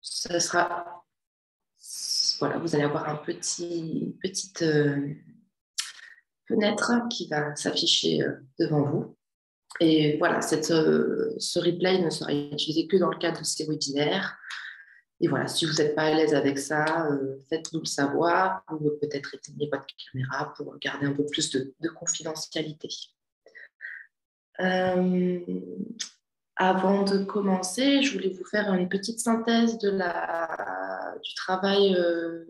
ce sera, voilà, vous allez avoir un petit, petite euh, fenêtre qui va s'afficher euh, devant vous. Et voilà, cette, ce replay ne sera utilisé que dans le cadre de ces webinaires. Et voilà, si vous n'êtes pas à l'aise avec ça, faites-nous le savoir ou peut-être éteignez votre caméra pour garder un peu plus de, de confidentialité. Euh, avant de commencer, je voulais vous faire une petite synthèse de la, du travail euh,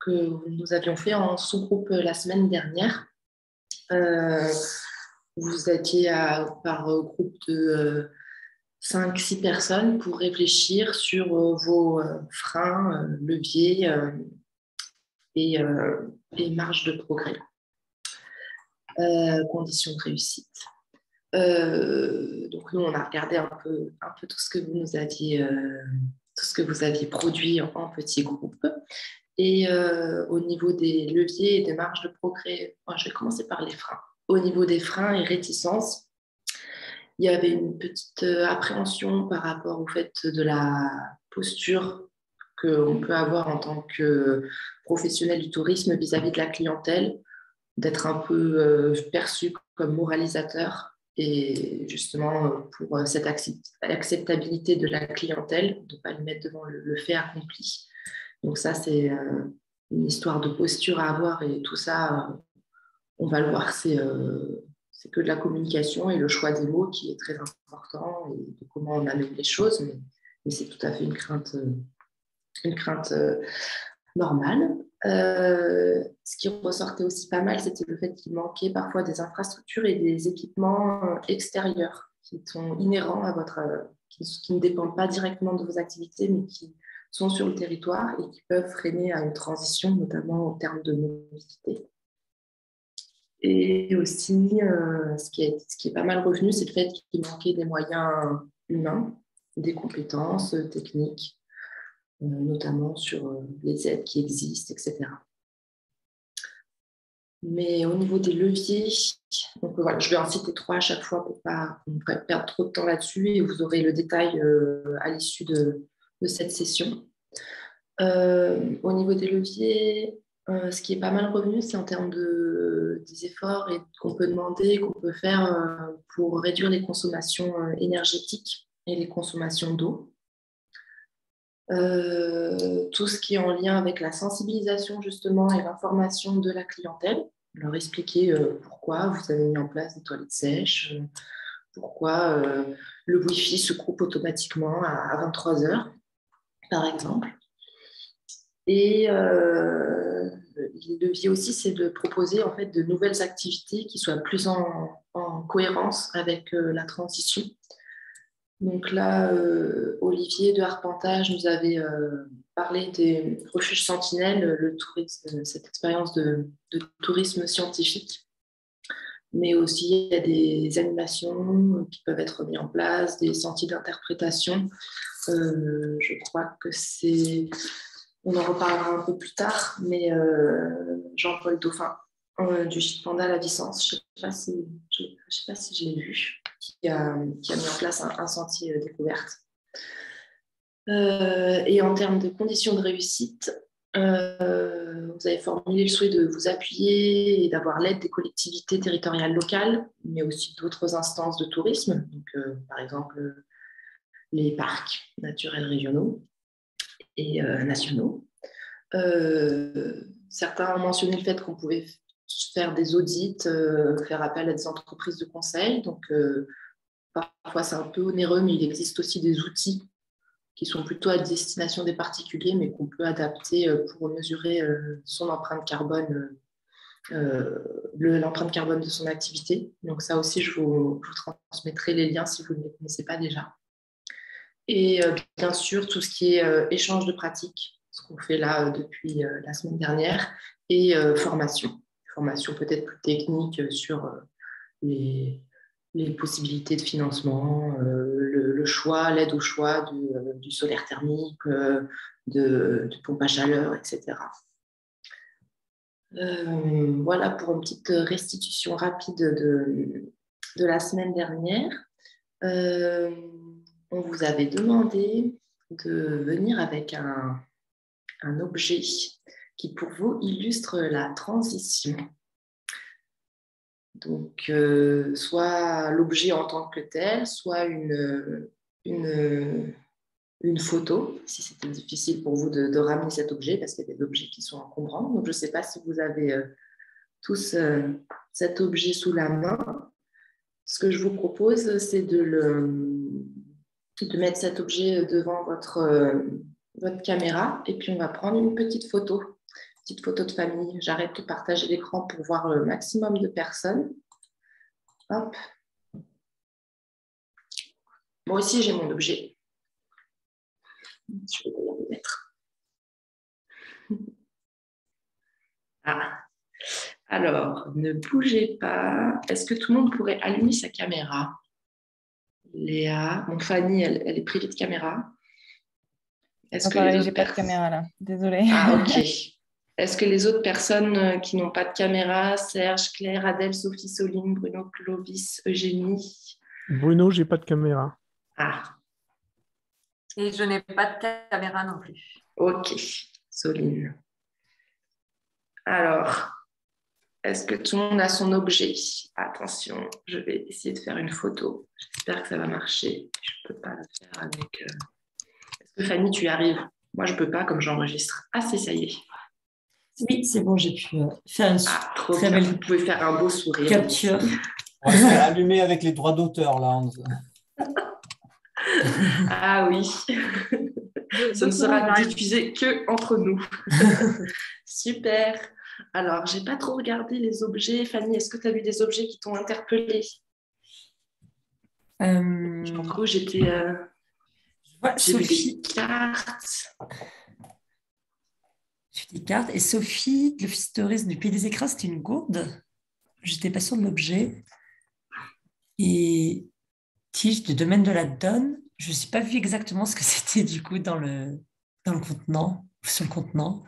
que nous avions fait en sous-groupe la semaine dernière. Euh, vous étiez par groupe de 5-6 personnes pour réfléchir sur vos freins, leviers et, et marges de progrès, conditions de réussite. Euh, donc nous, on a regardé un peu, un peu tout ce que vous nous aviez, euh, tout ce que vous aviez produit en, petits groupes. Et euh, au niveau des leviers et des marges de progrès, je vais commencer par les freins. Au niveau des freins et réticences, il y avait une petite appréhension par rapport au fait de la posture qu'on peut avoir en tant que professionnel du tourisme vis-à-vis -vis de la clientèle, d'être un peu perçu comme moralisateur et justement pour euh, cette acceptabilité de la clientèle, de ne pas lui mettre devant le, fait accompli. Donc ça, c'est euh, une histoire de posture à avoir et tout ça, on va le voir, c'est que de la communication et le choix des mots qui est très important et de comment on amène les choses, mais, mais c'est tout à fait une crainte, une crainte normale. Euh, ce qui ressortait aussi pas mal, c'était le fait qu'il manquait parfois des infrastructures et des équipements euh, extérieurs qui sont inhérents à votre, euh, qui, ne dépendent pas directement de vos activités, mais qui sont sur le territoire et qui peuvent freiner à une transition, notamment en termes de mobilité. Et aussi, ce, qui est, pas mal revenu, c'est le fait qu'il manquait des moyens humains, des compétences techniques, notamment sur euh, les aides qui existent, etc. Mais au niveau des leviers, donc voilà, je vais en citer trois à chaque fois pour ne pas, perdre trop de temps là-dessus et vous aurez le détail euh, à l'issue de, cette session. au niveau des leviers, ce qui est pas mal revenu, c'est en termes de, des efforts qu'on peut demander, qu'on peut faire pour réduire les consommations énergétiques et les consommations d'eau. Euh, tout ce qui est en lien avec la sensibilisation justement et l'information de la clientèle, leur expliquer euh, pourquoi vous avez mis en place des toilettes sèches, euh, pourquoi le Wi-Fi se coupe automatiquement à, 23 heures, par exemple. Et le levier aussi, c'est de proposer en fait de nouvelles activités qui soient plus en, en cohérence avec la transition donc là, euh, Olivier de Arpentage nous avait euh, parlé des refuges sentinelles, le tourisme, cette expérience de, tourisme scientifique. Mais aussi, des animations qui peuvent être mises en place, des sentiers d'interprétation. Euh, je crois que c'est... On en reparlera un peu plus tard, mais Jean-Paul Dauphin du Panda à la licence, je ne sais pas si pas si je vu qui a, mis en place un, sentier euh, découverte. Euh, et en termes de conditions de réussite, euh, vous avez formulé le souhait de vous appuyer et d'avoir l'aide des collectivités territoriales locales, mais aussi d'autres instances de tourisme, donc, par exemple les parcs naturels régionaux et nationaux. certains ont mentionné le fait qu'on pouvait faire des audits, euh, faire appel à des entreprises de conseil. Donc, euh, parfois, c'est un peu onéreux, mais il existe aussi des outils qui sont plutôt à destination des particuliers, mais qu'on peut adapter euh, pour mesurer son empreinte carbone, l'empreinte carbone de son activité. Donc, ça aussi, je vous, transmettrai les liens si vous ne les connaissez pas déjà. Et bien sûr, tout ce qui est échange de pratiques, ce qu'on fait là depuis la semaine dernière, et formation formation peut-être plus technique sur euh, les, possibilités de financement, euh, le, choix, l'aide au choix du, euh, solaire thermique, de, pompe à chaleur, etc. voilà pour une petite restitution rapide de, de la semaine dernière. on vous avait demandé de venir avec un, un objet qui pour vous illustre la transition. Donc, euh, soit l'objet en tant que tel, soit une, une, photo, si c'était difficile pour vous de, ramener cet objet, parce qu'il y a des objets qui sont encombrants. Donc, je ne sais pas si vous avez euh, tous euh, cet objet sous la main. Ce que je vous propose, c'est de, de mettre cet objet devant votre, votre caméra et puis on va prendre une petite photo petite photo de famille. J'arrête de partager l'écran pour voir le maximum de personnes. Hop. Moi aussi, j'ai mon objet. Je vais le mettre. Ah. Alors, ne bougez pas. Est-ce que tout le monde pourrait allumer sa caméra? Léa, mon Fanny, elle, est privée de caméra. Est-ce que j'ai pas de caméra là Désolée. Ah, ok. Est-ce que les autres personnes euh, qui n'ont pas de caméra, Serge, Claire, Adèle, Sophie, Soline, Bruno, Clovis, Eugénie? Bruno, j'ai pas de caméra. Ah. Et je n'ai pas de caméra non plus. Ok, Soline. Alors, est-ce que tout le monde a son objet? Attention, je vais essayer de faire une photo. J'espère que ça va marcher. Je ne peux pas le faire avec. Euh, est-ce que Fanny, tu y arrives? Moi, je ne peux pas comme j'enregistre. Ah, c'est ça y est. Oui, c'est bon, j'ai pu euh, faire une ah, très belle Vous pouvez faire un beau sourire. capture. On va allumer avec les droits d'auteur, là. ah oui. Ça ne sera diffusé que entre nous. Super. Alors, j'ai pas trop regardé les objets. Fanny, est-ce que tu as vu des objets qui t'ont interpellé? Euh... En gros, j'étais. Euh... J'ai vu des cartes des cartes. Et Sophie, l'office tourisme du Pays des Écrins, c'était une gourde. J'étais pas sûre de l'objet. Et tige du domaine de la donne. Je ne suis pas vu exactement ce que c'était du coup dans le, dans le contenant, sur le contenant.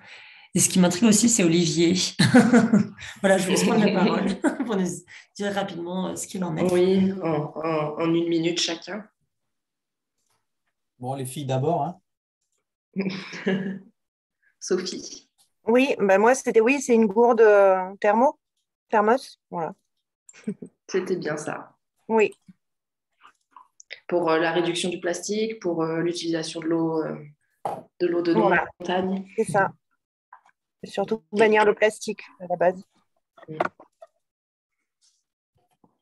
Et ce qui m'intrigue aussi, c'est Olivier. voilà, je vous laisse prendre la parole pour nous dire rapidement euh, ce qu'il en est. Oui, en, en, une minute chacun. Bon, les filles d'abord. Hein. Sophie. Oui, ben moi, c'était oui, c'est une gourde euh, thermo, thermos, voilà. C'était bien ça. Oui. Pour euh, la réduction du plastique, pour euh, l'utilisation de l'eau de l'eau de montagne. C'est ça. Et surtout bannir le plastique à la base.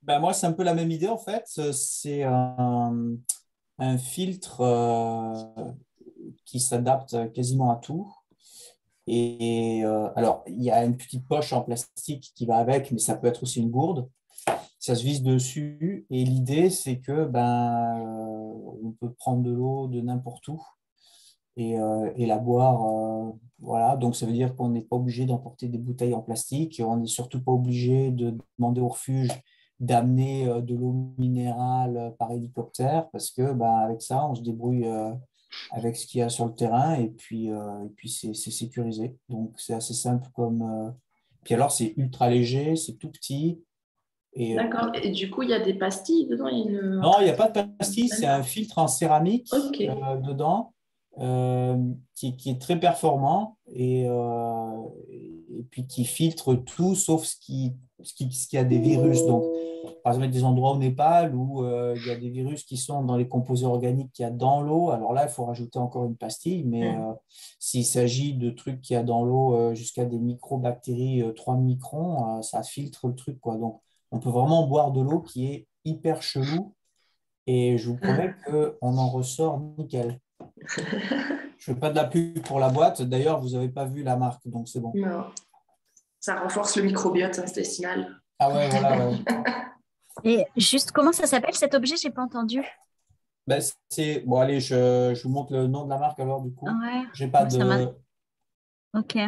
Ben moi, c'est un peu la même idée en fait. C'est un, un, filtre qui s'adapte quasiment à tout. Et euh, alors, il y a une petite poche en plastique qui va avec, mais ça peut être aussi une gourde. Ça se vise dessus. Et l'idée, c'est que ben, euh, on peut prendre de l'eau de n'importe où et, euh, et, la boire. voilà. Donc, ça veut dire qu'on n'est pas obligé d'emporter des bouteilles en plastique. On n'est surtout pas obligé de demander au refuge d'amener de l'eau minérale par hélicoptère parce que ben, avec ça, on se débrouille avec ce qu'il y a sur le terrain et puis, euh, et puis c'est sécurisé. Donc c'est assez simple comme. Euh, puis alors c'est ultra léger, c'est tout petit. Euh, D'accord. Et du coup, il y a des pastilles dedans Non, il n'y a pas de pastilles, c'est un filtre en céramique dedans qui, qui, est très performant et, et puis qui filtre tout sauf ce qui, ce qui, ce qui a des virus. Donc, par exemple, des endroits au Népal où euh, il y a des virus qui sont dans les composés organiques qu'il y a dans l'eau. Alors là, il faut rajouter encore une pastille, mais mm. euh, s'il s'agit de trucs qu'il y a dans l'eau euh, jusqu'à des microbactéries 3 microns, ça filtre le truc. Quoi. Donc, on peut vraiment boire de l'eau qui est hyper chelou et je vous promets qu'on en ressort nickel. Je ne fais pas de la pub pour la boîte. D'ailleurs, vous n'avez pas vu la marque, donc c'est bon. Non. Ça renforce le microbiote intestinal. Ah ouais, voilà. Et juste, comment ça s'appelle cet objet J'ai pas entendu? Ben, c'est bon. Allez, je, je, vous montre le nom de la marque alors du coup. Ouais. J'ai pas de. Ok.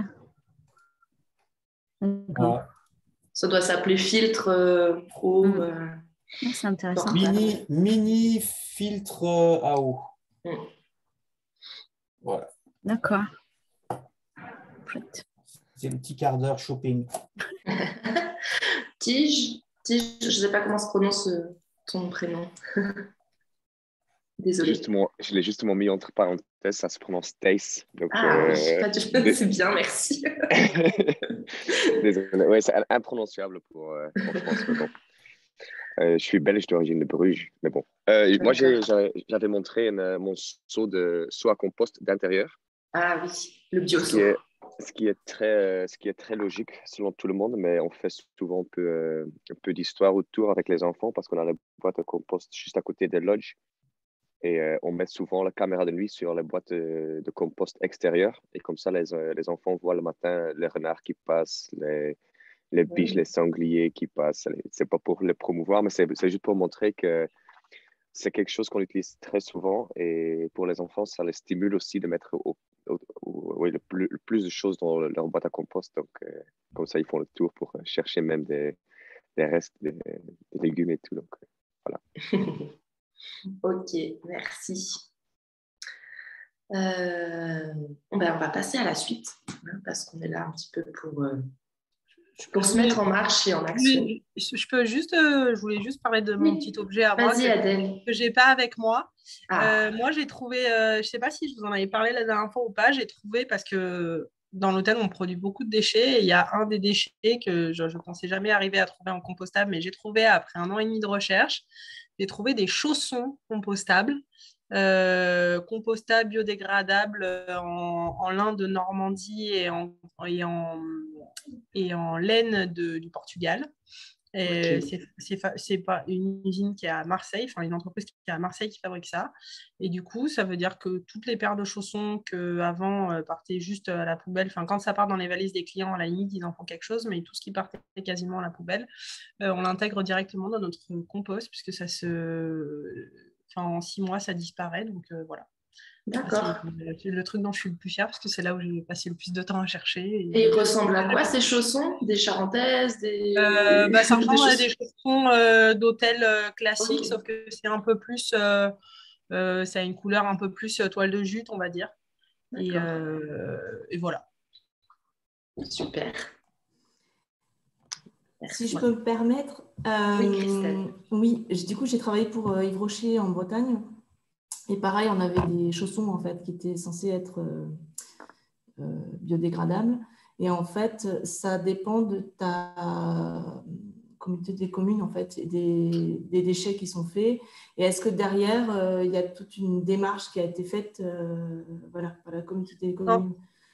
Ça doit s'appeler filtre euh, pro. Mm. Euh, c'est intéressant. Mini, mini filtre euh, à eau. Mm. Voilà. D'accord. C'est le petit quart d'heure shopping. Tige, Tige, je ne sais pas comment se prononce euh, ton prénom. Désolée. Justement, je l'ai justement mis entre parenthèses, ça se prononce Stace. Donc, Ah, euh, c'est bien, merci. Désolé, ouais, c'est imprononciable pour, euh, en France, mais bon. Euh, je suis belge d'origine de Bruges, mais bon. Euh, moi, j'ai- j'avais montré une- mon seau, de, seau à compost d'intérieur, Ah oui, le est- ce, qui est très, euh, ce qui est très logique selon tout le monde, mais on fait souvent un peu, euh, un peu d'histoire autour avec les enfants parce qu'on a la boîte à compost juste à côté des lodges. Et euh, on met souvent la caméra de nuit sur la boîte de, de compost extérieure. Et comme ça, les, les enfants voient le matin les renards qui passent, les, les biches, les sangliers qui passent. C'est pas pour les promouvoir, mais c'est juste pour montrer que c'est quelque chose qu'on utilise très souvent. Et pour les enfants, ça les stimule aussi de mettre au- oui, le, plus, de choses dans leur boîte à compost. Donc, euh, comme ça, ils font le tour pour chercher même des, restes, des, des légumes et tout. Donc, euh, Ok, merci. Euh, ben, on va passer à la suite, hein, parce qu'on est là un petit peu pour, euh, pour se mettre en marche et en action. Je peux juste, euh, je voulais juste parler de mon Oui. petit objet à moi que, que j'ai pas avec moi. Ah, Euh, moi, j'ai trouvé, euh, je sais pas si je vous en avais parlé la dernière fois ou pas, j'ai trouvé parce que dans l'hôtel, on produit beaucoup de déchets et il y a un des déchets que je ne pensais jamais arriver à trouver en compostable, mais j'ai trouvé après un an et demi de recherche, j'ai trouvé des chaussons compostables. Euh, compostables, biodégradables euh, en, en lin de Normandie et en, et en, et en laine de- du Portugal. Et Ok. c'est- pas une usine qui est à Marseille, enfin une entreprise qui est à Marseille qui fabrique ça. Et du coup, ça veut dire que toutes les paires de chaussons que avant euh, partaient juste à la poubelle, enfin quand ça part dans les valises des clients, à la limite, ils en font quelque chose, mais tout ce qui partait quasiment à la poubelle, euh, on l'intègre directement dans notre compost puisque ça se, enfin en six mois, ça disparaît. Donc euh, voilà. d'accord. C'est le, truc dont je suis le plus fière parce que c'est là où j'ai passé le plus de temps à chercher. Et ils ressemblent à quoi ces chaussons? Des charentaises des... Euh, bah, ça des ressemble à chaussons- des chaussons euh, d'hôtel euh, classiques, sauf que c'est un peu plus. ça a une couleur un peu plus toile de jute, on va dire. Et, et voilà. Super. Si je peux me permettre, euh, Oui, Christelle. oui, j- du coup, j'ai travaillé pour euh, Yves Rocher en Bretagne. Et pareil, on avait des chaussons en fait qui étaient censés être euh, euh, biodégradables. Et en fait, ça dépend de ta communauté des communes en fait, et des, des déchets qui sont faits. Et est-ce que derrière, euh, il y a toute une démarche qui a été faite euh, voilà, par la communauté des communes?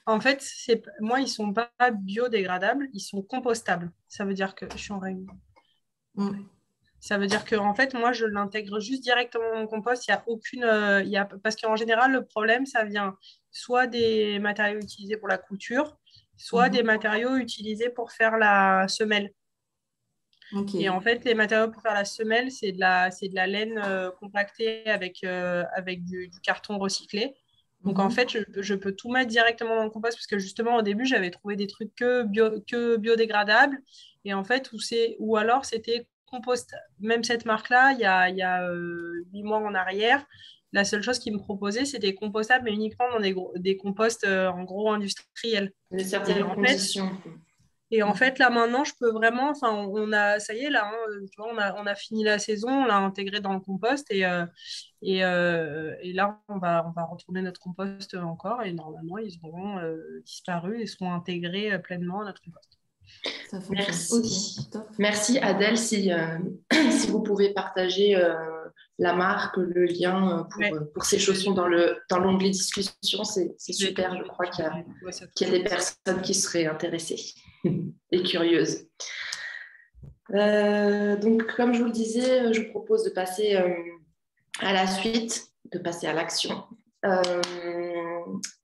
En fait, c'est moi, ils sont pas biodégradables, ils sont compostables. Ça veut dire que je suis en réunion. Mm. Ça veut dire que en fait, moi, je l'intègre juste directement dans mon compost. Il y a aucune, euh, il y a... parce qu'en général, le problème, ça vient soit des matériaux utilisés pour la couture, soit Mhm. des matériaux utilisés pour faire la semelle. Et en fait, les matériaux pour faire la semelle, c'est de la, c'est de la laine euh, compactée avec, euh, avec du, du carton recyclé. Donc, en Mhm. fait, je, peux- je peux tout mettre directement dans le compost parce que justement, au début, j'avais trouvé des trucs que, bio, que biodégradables. Et en fait, ou, c'est, ou alors, c'était compost. Même cette marque-là, il y a, il y a euh, huit mois en arrière, la seule chose qu'ils me proposaient, c'était compostable, mais uniquement dans des, gros- des composts euh, en gros industriels. De certaines en fait, conditions. Et en Mhm. fait, là maintenant, je peux vraiment, enfin, on a, ça y est, là, hein, tu vois, on a, on a fini la saison, on l'a intégré dans le compost et, euh, et, euh, et là, on va, on va retourner notre compost encore et normalement, ils auront euh, disparu et seront intégrés euh, pleinement à notre compost. Ça. Merci. Merci Adèle, si, euh, si vous pouvez partager euh, la marque, le lien pour, Ouais. euh, pour ces chaussons dans le dans l'onglet discussion, c'est c'est super. Je crois qu'il y a, Ouais, y a des personnes qui seraient intéressées et curieuses. Euh, donc, comme je vous le disais, je vous propose de passer euh, à la suite, de passer à l'action. Euh,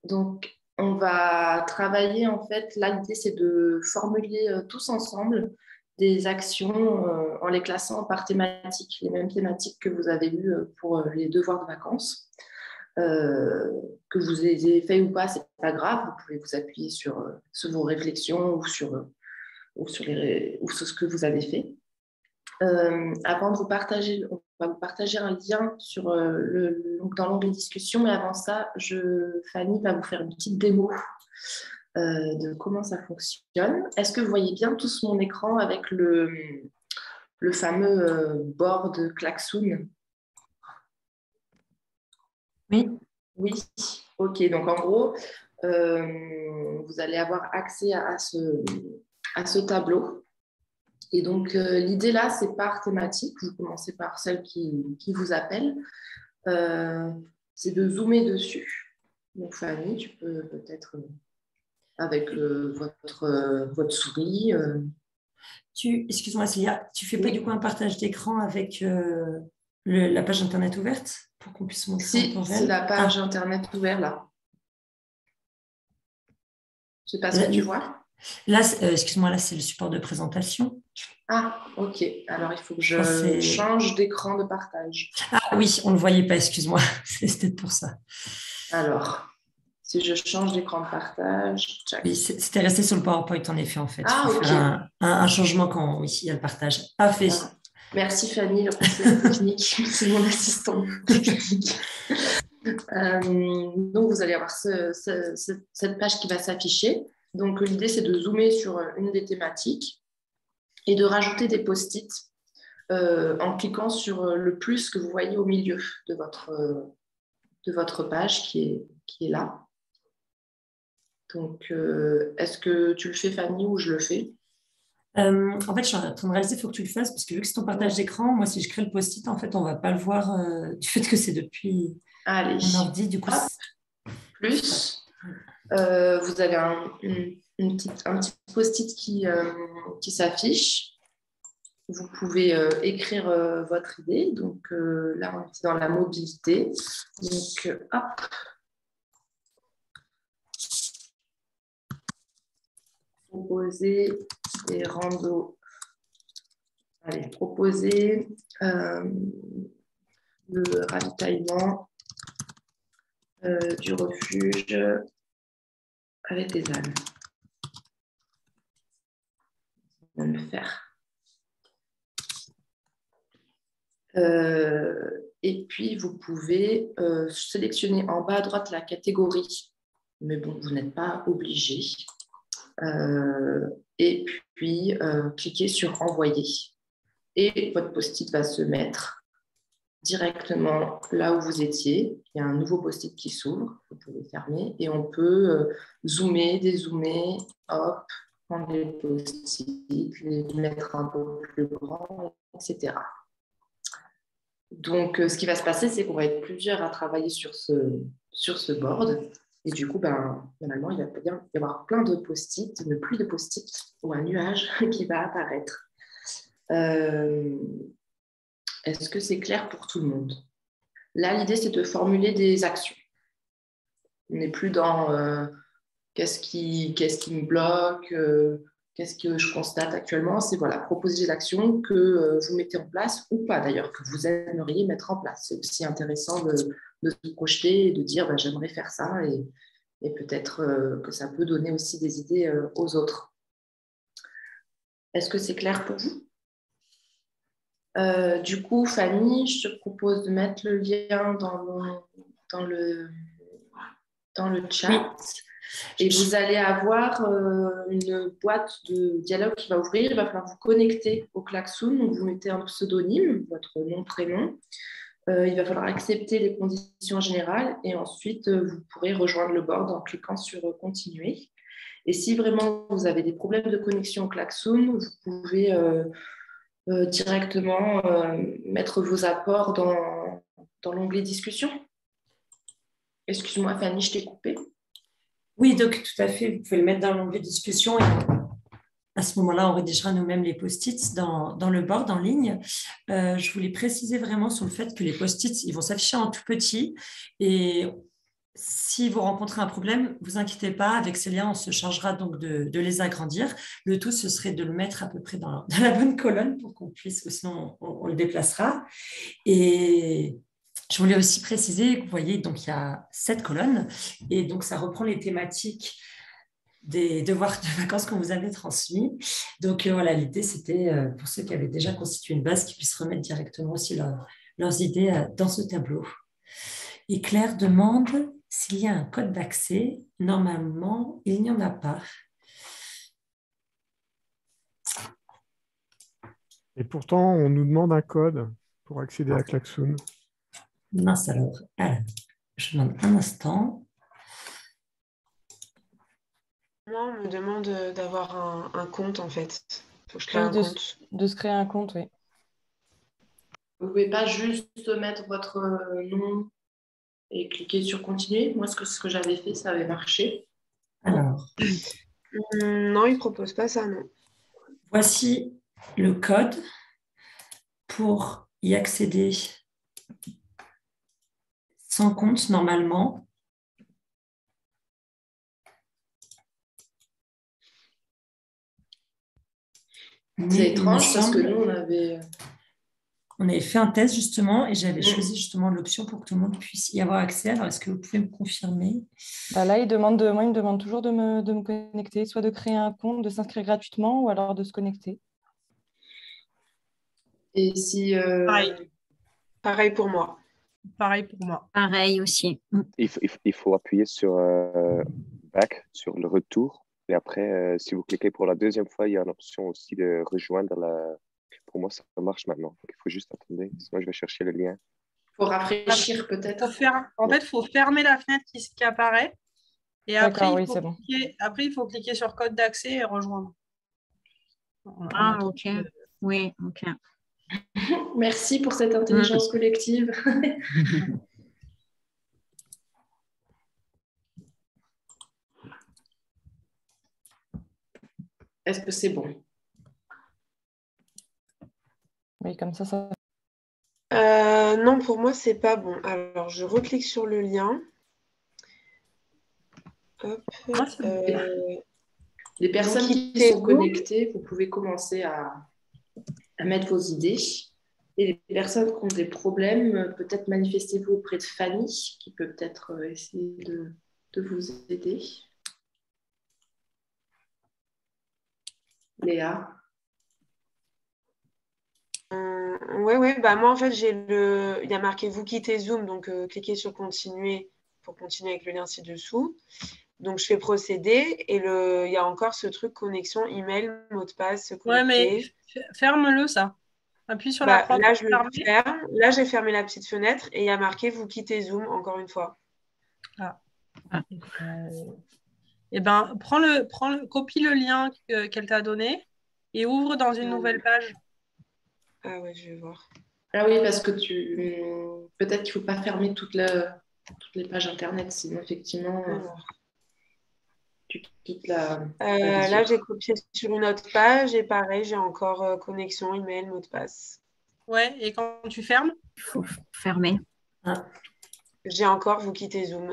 donc, on va travailler, en fait, là, l'idée, c'est de formuler euh, tous ensemble des actions euh, en les classant par thématiques, les mêmes thématiques que vous avez eues euh, pour euh, les devoirs de vacances. Euh, que vous ayez fait ou pas, c'est pas grave. Vous pouvez vous appuyer sur, euh, sur vos réflexions ou sur, euh, ou, sur les, ou sur ce que vous avez fait. Euh, avant de vous partager, on va vous partager un lien sur, euh, le, donc dans l'onglet discussion, mais avant ça, je, Fanny va vous faire une petite démo euh, de comment ça fonctionne. Est-ce que vous voyez bien tous mon écran avec le, le fameux euh, board Klaxoon? Oui. Oui, ok. Donc en gros, vous allez avoir accès à, ce, à ce tableau. Et donc euh, l'idée là, c'est par thématique. Vous commencez par celle qui, qui vous appelle. Euh, c'est de zoomer dessus. Donc Fanny, tu peux peut-être avec votre, votre souris. Tu, excuse-moi Célia, tu fais pas du coup un partage d'écran avec la page internet ouverte pour qu'on puisse montrer Si, c'est la page ah. internet ouverte là. Je ne sais pas ce que tu vois. Là, euh, excuse-moi, là, c'est le support de présentation. Ah, ok. Alors, il faut que je change d'écran de partage. Ah oui, on ne le voyait pas, excuse-moi. C'était pour ça. Alors, si je change d'écran de partage. Oui, c'était resté sur le PowerPoint, en effet, en fait. Ah, ok. Un, changement quand oui, il y a le partage. Ah, fait. Merci Fanny, le conseiller technique. c'est mon assistant technique. Euh, donc, vous allez avoir cette page qui va s'afficher. Donc, l'idée, c'est de zoomer sur une des thématiques et de rajouter des post-it euh, en cliquant sur le plus que vous voyez au milieu de votre, de votre page qui est, qui est là. Donc, euh, est-ce que tu le fais, Fanny, ou je le fais? Euh, en fait, je suis en train de réaliser, il faut que tu le fasses, parce que vu que c'est ton partage d'écran, moi, si je crée le post-it, en fait, on ne va pas le voir euh, du fait que c'est depuis Allez. mon ordi. Du coup, plus, euh, vous avez un, petit post-it qui, qui s'affiche. Vous pouvez écrire votre idée. Donc là, on est dans la mobilité. Donc, hop, proposer des randos. Allez, proposer euh, le ravitaillement euh, du refuge avec des ânes. On va le faire. Euh, et puis, vous pouvez sélectionner en bas à droite la catégorie. Mais bon, vous n'êtes pas obligé. Euh, et puis euh, cliquez sur envoyer. Et votre post-it va se mettre directement là où vous étiez. Il y a un nouveau post-it qui s'ouvre, vous pouvez fermer, et on peut euh, zoomer, dézoomer, prendre les post-it, les mettre un peu plus grands, etc. Donc, ce qui va se passer, c'est qu'on va être plusieurs à travailler sur ce, sur ce board. Et du coup, ben, normalement, il va y avoir plein de post-it, une pluie de post-it ou un nuage qui va apparaître. Euh, est-ce que c'est clair pour tout le monde? Là, l'idée, c'est de formuler des actions. On n'est plus dans euh, qu'est-ce qui, qui, me bloque, euh, qu'est-ce que je constate actuellement? C'est voilà, proposer des actions que vous mettez en place ou pas d'ailleurs, que vous aimeriez mettre en place. C'est aussi intéressant de, se projeter et de dire bah, j'aimerais faire ça et, peut-être euh, que ça peut donner aussi des idées euh, aux autres. Est-ce que c'est clair pour vous? Euh, Du coup, Fanny, je te propose de mettre le lien dans le, dans le, dans le chat. Et vous allez avoir une boîte de dialogue qui va ouvrir. Il va falloir vous connecter au klaxon. Donc, vous mettez un pseudonyme, votre nom, prénom. Euh, il va falloir accepter les conditions générales et ensuite euh, vous pourrez rejoindre le board en cliquant sur euh, continuer. Et si vraiment vous avez des problèmes de connexion au klaxon, vous pouvez directement mettre vos apports dans, dans l'onglet discussion. Excuse-moi Fanny, je t'ai coupé. Oui, donc tout à fait, vous pouvez le mettre dans l'onglet discussion et à ce moment-là, on rédigera nous-mêmes les post-its dans, le board en ligne. Euh, je voulais préciser vraiment sur le fait que les post-its, ils vont s'afficher en tout petit. Et si vous rencontrez un problème, vous inquiétez pas, avec ces liens, on se chargera donc de, les agrandir. Le tout, ce serait de le mettre à peu près dans, la bonne colonne pour qu'on puisse, sinon on, le déplacera. Et je voulais aussi préciser, vous voyez, donc il y a sept colonnes, et donc ça reprend les thématiques des devoirs de vacances qu'on vous avait transmis. Donc euh, voilà, l'idée c'était euh, pour ceux qui avaient déjà constitué une base, qu'ils puissent remettre directement aussi leurs idées euh, dans ce tableau. Et Claire demande s'il y a un code d'accès. Normalement, il n'y en a pas. Et pourtant, on nous demande un code pour accéder à Klaxoon. Mince alors. alors. Je demande un instant. Moi, on me demande d'avoir un, un compte en fait. Faut que je crée Oui, un de, compte. de se créer un compte, oui. Vous pouvez pas juste mettre votre euh, nom et cliquer sur continuer. Moi, ce que, ce que j'avais fait, ça avait marché. Alors, Hum, Non, il propose pas ça, non. voici le code pour y accéder sans compte normalement. C'est étrange parce que nous, on avait. On avait fait un test justement et j'avais Mm. choisi justement l'option pour que tout le monde puisse y avoir accès. Alors, est-ce que vous pouvez me confirmer? Bah là, il demande de- moi, il me demande toujours de me, de me connecter, soit de créer un compte, de s'inscrire gratuitement, ou alors de se connecter. Et si. euh, Pareil. Pareil pour moi. Pareil pour moi. Pareil aussi. Mm. Il, faut- il faut- il faut appuyer sur euh, back, sur le retour. Et après, euh, si vous cliquez pour la deuxième fois, il y a une option aussi de rejoindre la. Pour moi, ça marche maintenant. Donc, il faut juste attendre. Sinon, je vais chercher le lien. Faut rafraîchir peut-être. faire... En fait, il faut fermer la fenêtre qui, qui apparaît. Et après D'accord, il, oui, faut c'est bon. cliquer... après, il faut cliquer sur code d'accès et rejoindre. Ah, ok. Oui, ok. Merci pour cette intelligence collective. Est-ce que c'est bon? Oui, comme ça, ça. Euh, non, pour moi, c'est pas bon. Alors, je reclique sur le lien. Hop. Bon. euh, Les personnes Donc, qui sont vous. connectées, vous pouvez commencer à, à mettre vos idées. Et les personnes qui ont des problèmes, euh, peut-être manifestez-vous auprès de Fanny, qui peut peut-être essayer de, de vous aider. Léa. Euh, ouais, ouais, bah moi en fait j'ai le. Il y a marqué vous quittez Zoom, donc euh, cliquez sur continuer pour continuer avec le lien ci-dessous. Donc je fais procéder et le... il y a encore ce truc connexion, email, mot de passe, se Ouais, mais ferme-le, ça. Appuie sur Bah, la croix là je le ferme. Là j'ai fermé la petite fenêtre et il y a marqué vous quittez Zoom encore une fois. Eh ben, prends le, prends le, copie le lien que- qu'elle t'a donné et ouvre dans une nouvelle page. Ah ouais, je vais voir. Ah oui, parce que tu peut-être qu'il ne faut pas fermer toute la- toutes les pages internet, sinon effectivement euh, tu quittes la. Euh, la là j'ai copié sur une autre page et pareil, j'ai encore euh, connexion, email, mot de passe. Ouais, et quand tu fermes, Il faut fermer. J'ai encore vous quittez Zoom.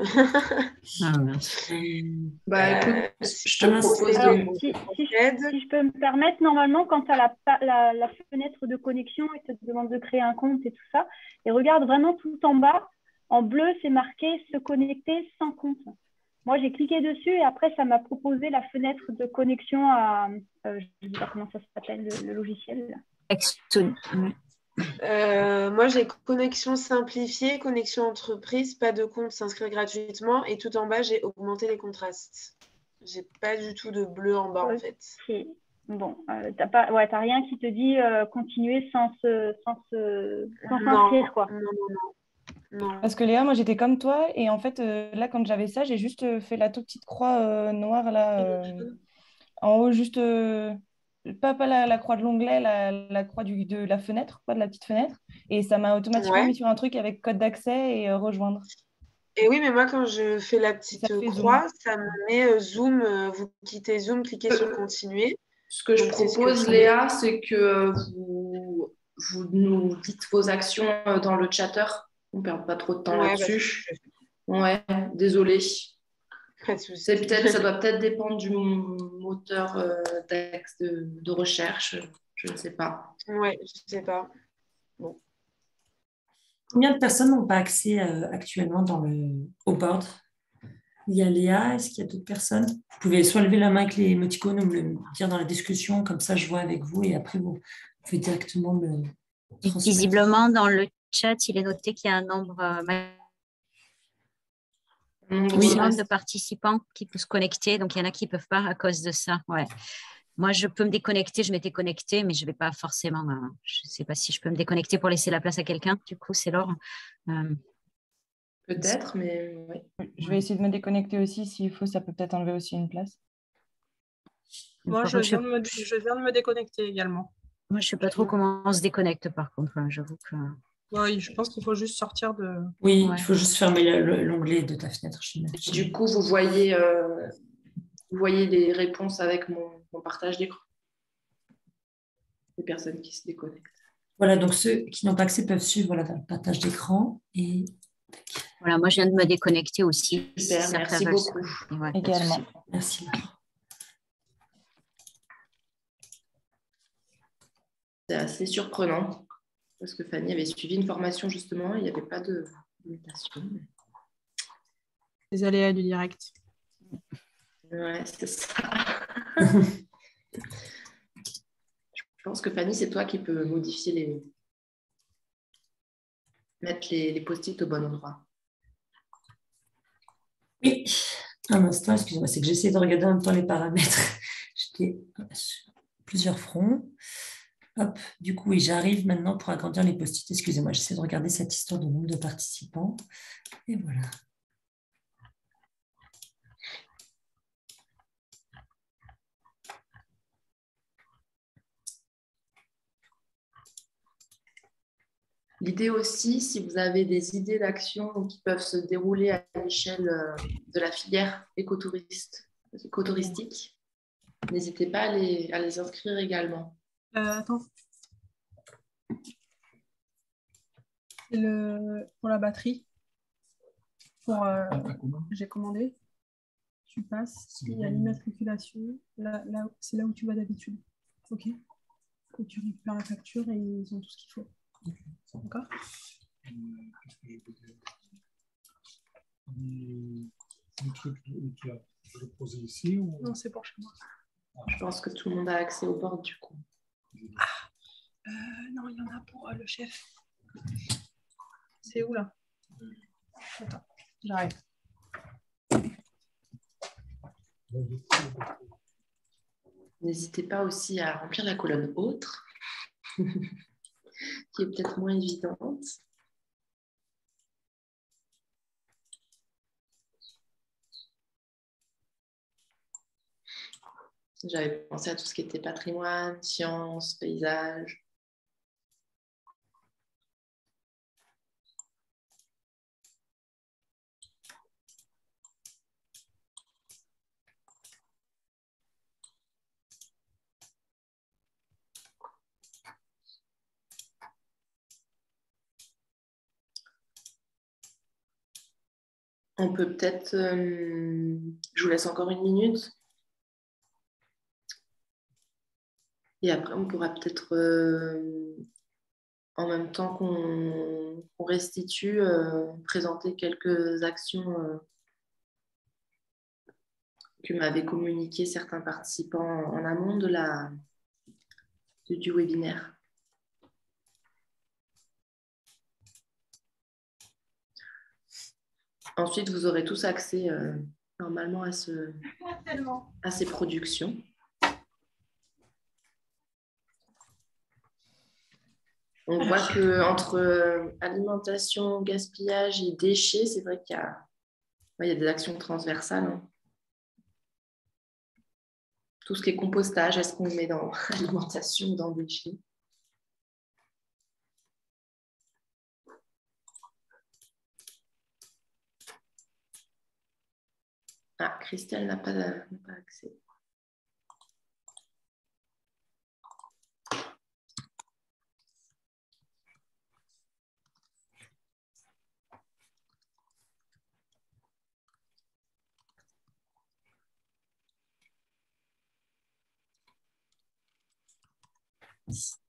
Ah. Bah Euh, je te propose de. Si, si je, si je peux me permettre, normalement, quand tu as la, pa- la, la fenêtre de connexion et te demande de créer un compte et tout ça, et regarde vraiment tout en bas, en bleu, c'est marqué se connecter sans compte. Moi, j'ai cliqué dessus et après, ça m'a proposé la fenêtre de connexion à, euh, je ne sais pas comment ça s'appelle, le, le logiciel. là. Extune. Euh, moi, j'ai connexion simplifiée, connexion entreprise, pas de compte, s'inscrire gratuitement. Et tout en bas, j'ai augmenté les contrastes. J'ai pas du tout de bleu en bas, en fait. Bon, euh, t'as pas, ouais, t'as rien qui te dit euh, continuer sans se, sans se, sans Non, s'inscrire, quoi. non, non, non. non. Parce que Léa, moi j'étais comme toi, et en fait, euh, là, quand j'avais ça, j'ai juste fait la toute petite croix euh, noire là, euh, en haut, juste euh, pas, pas la, la croix de l'onglet, la, la croix du, de la fenêtre, pas de la petite fenêtre, et ça m'a automatiquement Ouais. mis sur un truc avec code d'accès et euh, rejoindre. Et oui, mais moi, quand je fais la petite Ça fait Zoom. croix, ça me met euh, Zoom. euh, vous quittez Zoom, cliquez sur continuer. Ce que je Donc, c'est ce que propose. Léa, c'est que vous, vous nous dites vos actions dans le chatter. On ne perd pas trop de temps Ouais, là-dessus. Ouais, désolé. Pas de souci. C'est peut-être, ça doit peut-être dépendre du moteur euh, texte de, de recherche. Je ne sais pas. Ouais, je sais pas. Combien de personnes n'ont pas accès euh, actuellement dans le, au board? Il y a Léa, est-ce qu'il y a d'autres personnes? Vous pouvez soit lever la main avec les émoticônes ou me le dire dans la discussion, comme ça je vois avec vous et après vous pouvez directement me. Visiblement, dans le chat, il est noté qu'il y a un nombre euh, maximum de participants qui peuvent se connecter. Donc, il y en a qui ne peuvent pas à cause de ça. Ouais. Moi, je peux me déconnecter. Je m'étais connectée, mais je ne vais pas forcément. euh, je ne sais pas si je peux me déconnecter pour laisser la place à quelqu'un. Du coup, c'est Laure. Euh, Peut-être, mais oui. Je vais essayer de me déconnecter aussi. S'il faut, ça peut peut-être enlever aussi une place. Moi, je viens, de me, je viens de me déconnecter également. Moi, je ne sais pas trop comment on se déconnecte, par contre. hein, J'avoue que... Oui, je pense qu'il faut juste sortir de. Oui, Ouais. il faut juste fermer le- le- l'onglet de ta fenêtre. Du coup, vous voyez, euh, vous voyez les réponses avec mon, mon partage d'écran. Les personnes qui se déconnectent. Voilà, donc ceux qui n'ont pas accès peuvent suivre voilà, dans le partage d'écran. Et Voilà, moi, je viens de me déconnecter aussi. si Super, merci beaucoup. Ouais. Également. merci. C'est assez surprenant parce que Fanny avait suivi une formation justement, il n'y avait pas de limitation. Les aléas du direct. Ouais, c'est ça. Je pense que Fanny, c'est toi qui peux modifier les. mettre les, les post-it au bon endroit. Oui, un instant, excusez-moi, c'est que j'essaie de regarder en même temps les paramètres. J'étais sur plusieurs fronts. Hop, du coup, oui, j'arrive maintenant pour agrandir les post-it. Excusez-moi, j'essaie de regarder cette histoire de nombre de participants. Et voilà. L'idée aussi, si vous avez des idées d'action qui peuvent se dérouler à l'échelle euh, de la filière écotouriste, écotouristique, n'hésitez pas à les inscrire également. Euh, attends. C'est le... Pour la batterie. Pour, euh, J'ai commandé. Tu passes, il y a l'immatriculation. Là, là, c'est là où tu vas d'habitude. OK Et tu récupères la facture et ils ont tout ce qu'il faut. D'accord Le truc qui a je le posais ici ou... Non, c'est pour chez moi. Je pense que tout le monde a accès au board du coup. Euh, non, il y en a pour euh, le chef. C'est où là? Attends, j'arrive. N'hésitez pas aussi à remplir la colonne autre, qui est peut-être moins évidente. J'avais pensé à tout ce qui était patrimoine, sciences, paysage. On peut peut-être, euh, je vous laisse encore une minute. Et après, on pourra peut-être, euh, en même temps qu'on restitue, euh, présenter quelques actions euh, que m'avaient communiqué certains participants en amont de la, du, du webinaire. Ensuite, vous aurez tous accès normalement à, ce, à ces productions. On voit que entre euh, alimentation, gaspillage et déchets, c'est vrai qu'il y a, y a des actions transversales. hein. Tout ce qui est compostage, est-ce qu'on le met dans alimentation ou dans déchets Ah, Christelle n'a pas, n'a pas accès. Yes.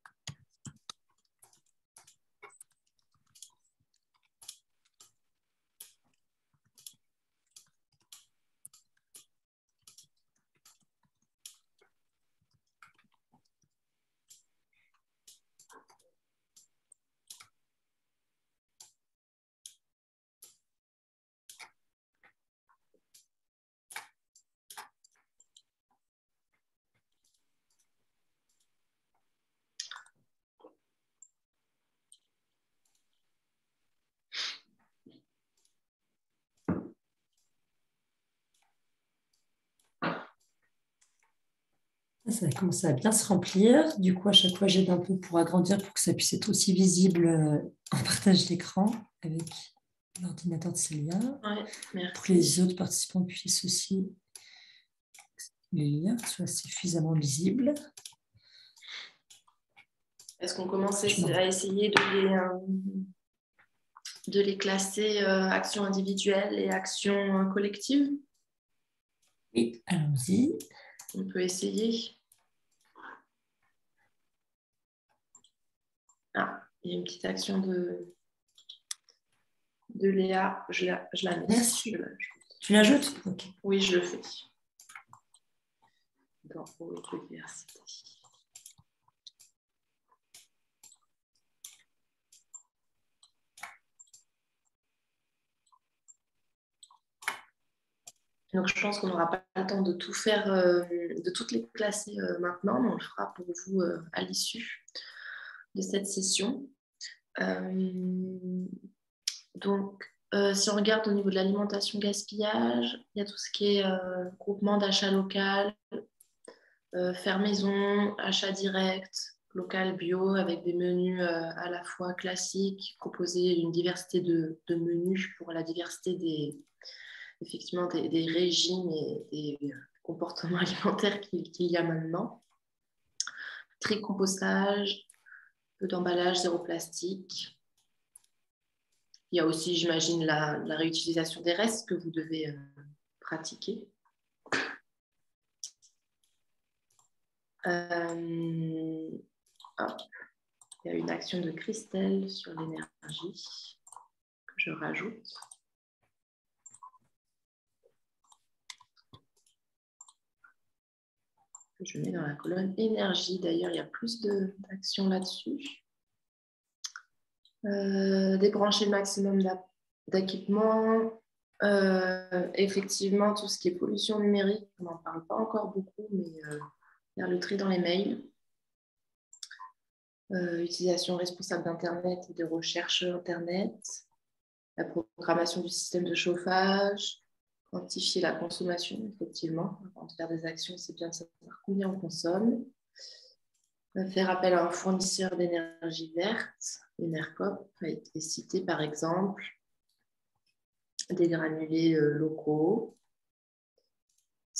Ça va commencer à bien se remplir. Du coup, à chaque fois, j'aide un peu pour agrandir pour que ça puisse être aussi visible euh, en partage d'écran avec l'ordinateur de Célia. Ouais, merci. Pour que les autres participants puissent aussi les lire, soient suffisamment visibles. Est-ce qu'on commence à essayer de les, euh, de les classer euh, actions individuelles et actions collectives? Oui, allons-y. On peut essayer. Ah, il y a une petite action de, de Léa. Je la, je la mets. Merci. Je l'ajoute. Tu l'ajoutes? Oui, je le fais. Dans biodiversité. Donc, je pense qu'on n'aura pas le temps de tout faire, euh, de toutes les classer euh, maintenant, mais on le fera pour vous euh, à l'issue de cette session. Donc, si on regarde au niveau de l'alimentation gaspillage, il y a tout ce qui est groupement d'achat local, faire maison, achat direct, local bio, avec des menus à la fois classiques, proposer une diversité de menus pour la diversité des, effectivement des, régimes et des comportements alimentaires qu'il y a maintenant. Tri-compostage, peu d'emballage, zéro plastique. Il y a aussi, j'imagine, la, réutilisation des restes que vous devez euh, pratiquer. Euh. Il y a une action de Christelle sur l'énergie que je rajoute. Je mets dans la colonne énergie. D'ailleurs, il y a plus d'actions là-dessus. Euh, débrancher le maximum d'équipements. Euh, effectivement, tout ce qui est pollution numérique, on n'en parle pas encore beaucoup, mais euh, faire le tri dans les mails. Euh, utilisation responsable d'Internet et de recherche Internet. La programmation du système de chauffage. Quantifier la consommation, effectivement. Avant de faire des actions, c'est bien de savoir combien on consomme. Euh, Faire appel à un fournisseur d'énergie verte, Enercop, été cité par exemple. Des granulés euh, locaux,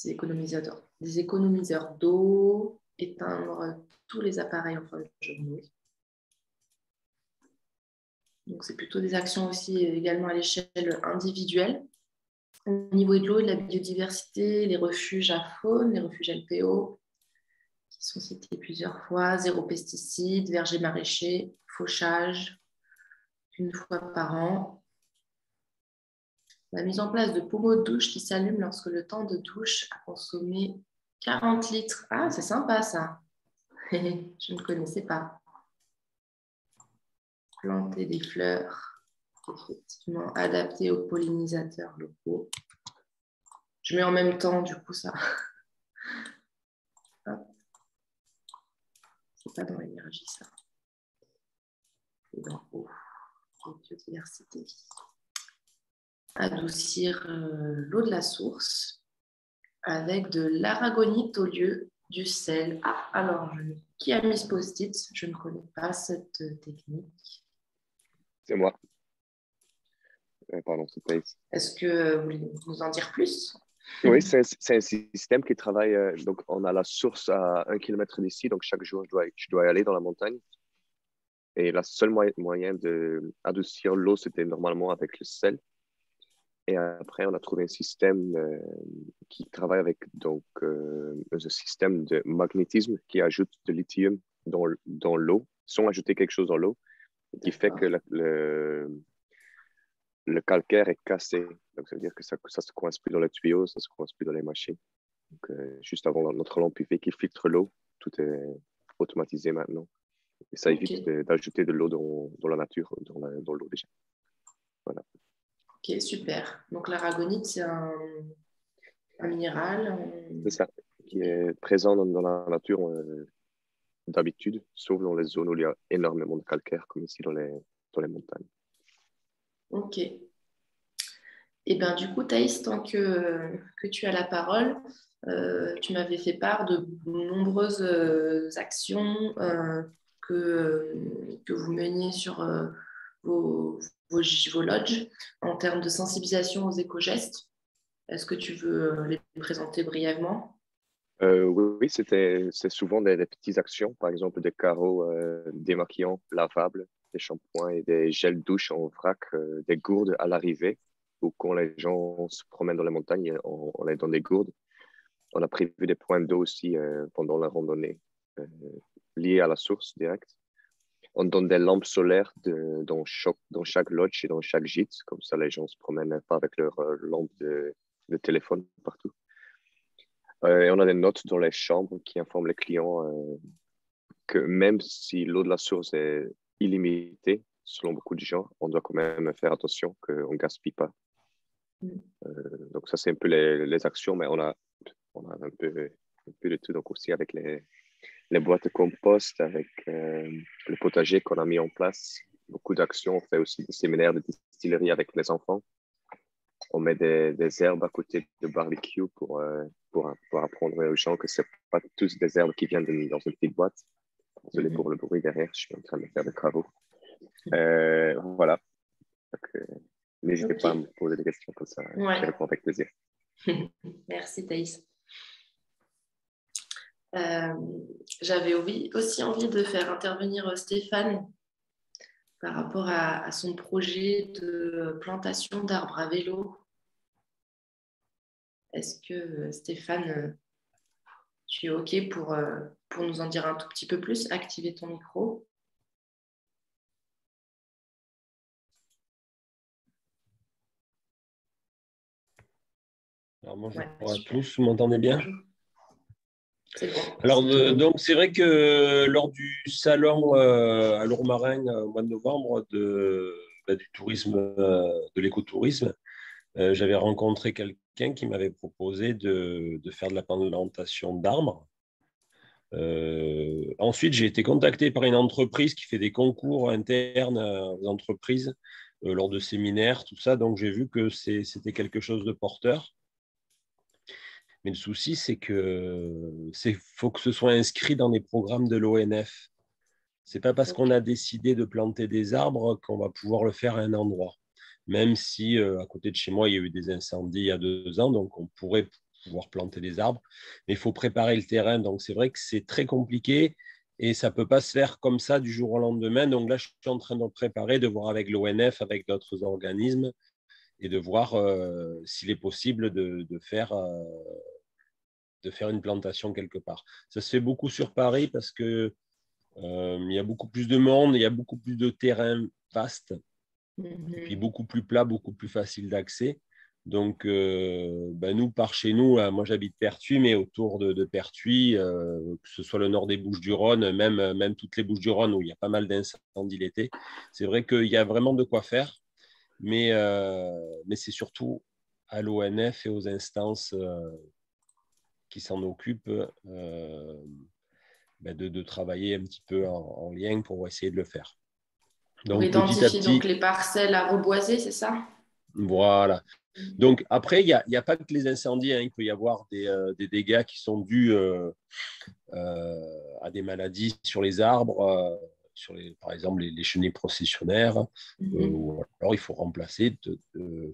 des économiseurs, des économiseurs d'eau, éteindre tous les appareils en fin de journée. Donc, c'est plutôt des actions aussi euh, également à l'échelle individuelle. Au niveau de l'eau et de la biodiversité, les refuges à faune, les refuges LPO, qui sont cités plusieurs fois, zéro pesticides, verger maraîcher, fauchage, une fois par an. La mise en place de pommeaux de douche qui s'allument lorsque le temps de douche a consommé 40 litres. Ah, c'est sympa ça. Je ne connaissais pas. Planter des fleurs effectivement adapté aux pollinisateurs locaux. Je mets en même temps, du coup, ça. C'est pas dans l'énergie, ça. C'est dans eau et biodiversité. Adoucir euh, l'eau de la source avec de l'aragonite au lieu du sel. Ah, alors, qui a mis ce post-it? Je ne connais pas cette euh, technique. C'est moi. Euh, pardon. Est-ce que vous voulez nous en dire plus? Oui, c'est un, système qui travaille. euh, donc, on a la source à un kilomètre d'ici. Donc, chaque jour, je dois, je dois aller dans la montagne. Et la seule moyen, moyen d'adoucir l'eau, c'était normalement avec le sel. Et après, on a trouvé un système euh, qui travaille avec donc, euh, un système de magnétisme qui ajoute de lithium dans, dans l'eau, sans ajouter quelque chose dans l'eau, qui fait que la- le, le calcaire est cassé. Donc, ça veut dire que ça ne se coince plus dans le tuyau, ça ne se coince plus dans les machines. Donc, euh, juste avant notre lampe UV qui filtre l'eau, tout est automatisé maintenant. Et ça évite d'ajouter de l'eau dans, dans la nature, dans l'eau déjà. Voilà. Ok, super. Donc l'aragonite, c'est un, un minéral. C'est ça, qui est présent dans, dans la nature euh, d'habitude, sauf dans les zones où il y a énormément de calcaire, comme ici dans les, dans les montagnes. Ok. Et bien du coup, Thaïs, tant que, que tu as la parole, euh, tu m'avais fait part de nombreuses euh, actions euh, que, que vous meniez sur vos, vos, lodges en termes de sensibilisation aux éco-gestes. Est-ce que tu veux les présenter brièvement? Oui, c'est souvent des, des, petites actions, par exemple des carreaux démaquillants lavables, des shampoings et des gels douche en vrac, des gourdes à l'arrivée, ou quand les gens se promènent dans les montagnes, on, on est dans des gourdes on a prévu des points d'eau aussi euh, pendant la randonnée euh, liés à la source directe. On donne des lampes solaires dans, chaque, dans, lodge et dans chaque gîte, comme ça les gens se promènent pas avec leur euh, lampe de, de, téléphone partout. et on a des notes dans les chambres qui informent les clients que même si l'eau de la source est illimitée, selon beaucoup de gens, on doit quand même faire attention qu'on ne gaspille pas. Mm. donc ça, c'est un peu les, les, actions, mais on a on a un peu, un peu de tout. Donc aussi avec les, les boîtes de compost, avec euh, le potager qu'on a mis en place, beaucoup d'actions. On fait aussi des séminaires de distillerie avec les enfants. On met des, des herbes à côté de barbecue pour, euh, pour, pour, apprendre aux gens que ce pas tous des herbes qui viennent de, dans une petite boîte. Désolé mhm. pour le bruit derrière, je suis en train de faire des travaux. Euh, voilà. N'hésitez pas à me poser des questions comme ça. Ouais. Je réponds avec plaisir. Merci Thaïs. Euh, j'avais aussi envie de faire intervenir euh, Stéphane par rapport à, son projet de plantation d'arbres à vélo. Est-ce que euh, Stéphane, tu es OK pour, pour nous en dire un tout petit peu plus Activer ton micro. Alors bonjour à tous, vous m'entendez bien? Alors, euh, donc, c'est vrai que lors du salon euh, à Lourmarin euh, au mois de novembre de, bah, du tourisme, de l'écotourisme, j'avais rencontré quelqu'un qui m'avait proposé de, de, faire de la plantation d'arbres. Ensuite, j'ai été contacté par une entreprise qui fait des concours internes aux entreprises lors de séminaires, tout ça. Donc, j'ai vu que c'était quelque chose de porteur. Mais le souci, c'est que c'est faut que ce soit inscrit dans les programmes de l'ONF. C'est pas parce qu'on a décidé de planter des arbres qu'on va pouvoir le faire à un endroit. Même si euh, à côté de chez moi, il y a eu des incendies il y a deux ans, donc on pourrait pouvoir planter des arbres. Mais il faut préparer le terrain. Donc c'est vrai que c'est très compliqué et ça ne peut pas se faire comme ça du jour au lendemain. Donc là, je suis en train de préparer, de voir avec l'ONF, avec d'autres organismes et de voir euh, s'il est possible de, faire euh, de faire une plantation quelque part. Ça se fait beaucoup sur Paris parce que euh, il y a beaucoup plus de monde, il y a beaucoup plus de terrains vastes, mhm. et puis beaucoup plus plat, beaucoup plus facile d'accès. Donc, euh, ben nous, par chez nous, euh, moi j'habite Pertuis, mais autour de, Pertuis, que ce soit le nord des Bouches-du-Rhône, même, même toutes les Bouches-du-Rhône où il y a pas mal d'incendies l'été, c'est vrai qu'il y a vraiment de quoi faire, mais, mais c'est surtout à l'ONF et aux instances qui s'en occupe euh, ben de, travailler un petit peu en, lien pour essayer de le faire. Donc, identifier donc les parcelles à reboiser, c'est ça? Voilà. Donc après, il n'y a, a, pas que les incendies, hein. il peut y avoir des, euh, des, dégâts qui sont dus euh, à des maladies sur les arbres, sur les, par exemple les, les chenilles processionnaires, mhm. euh, ou alors il faut remplacer,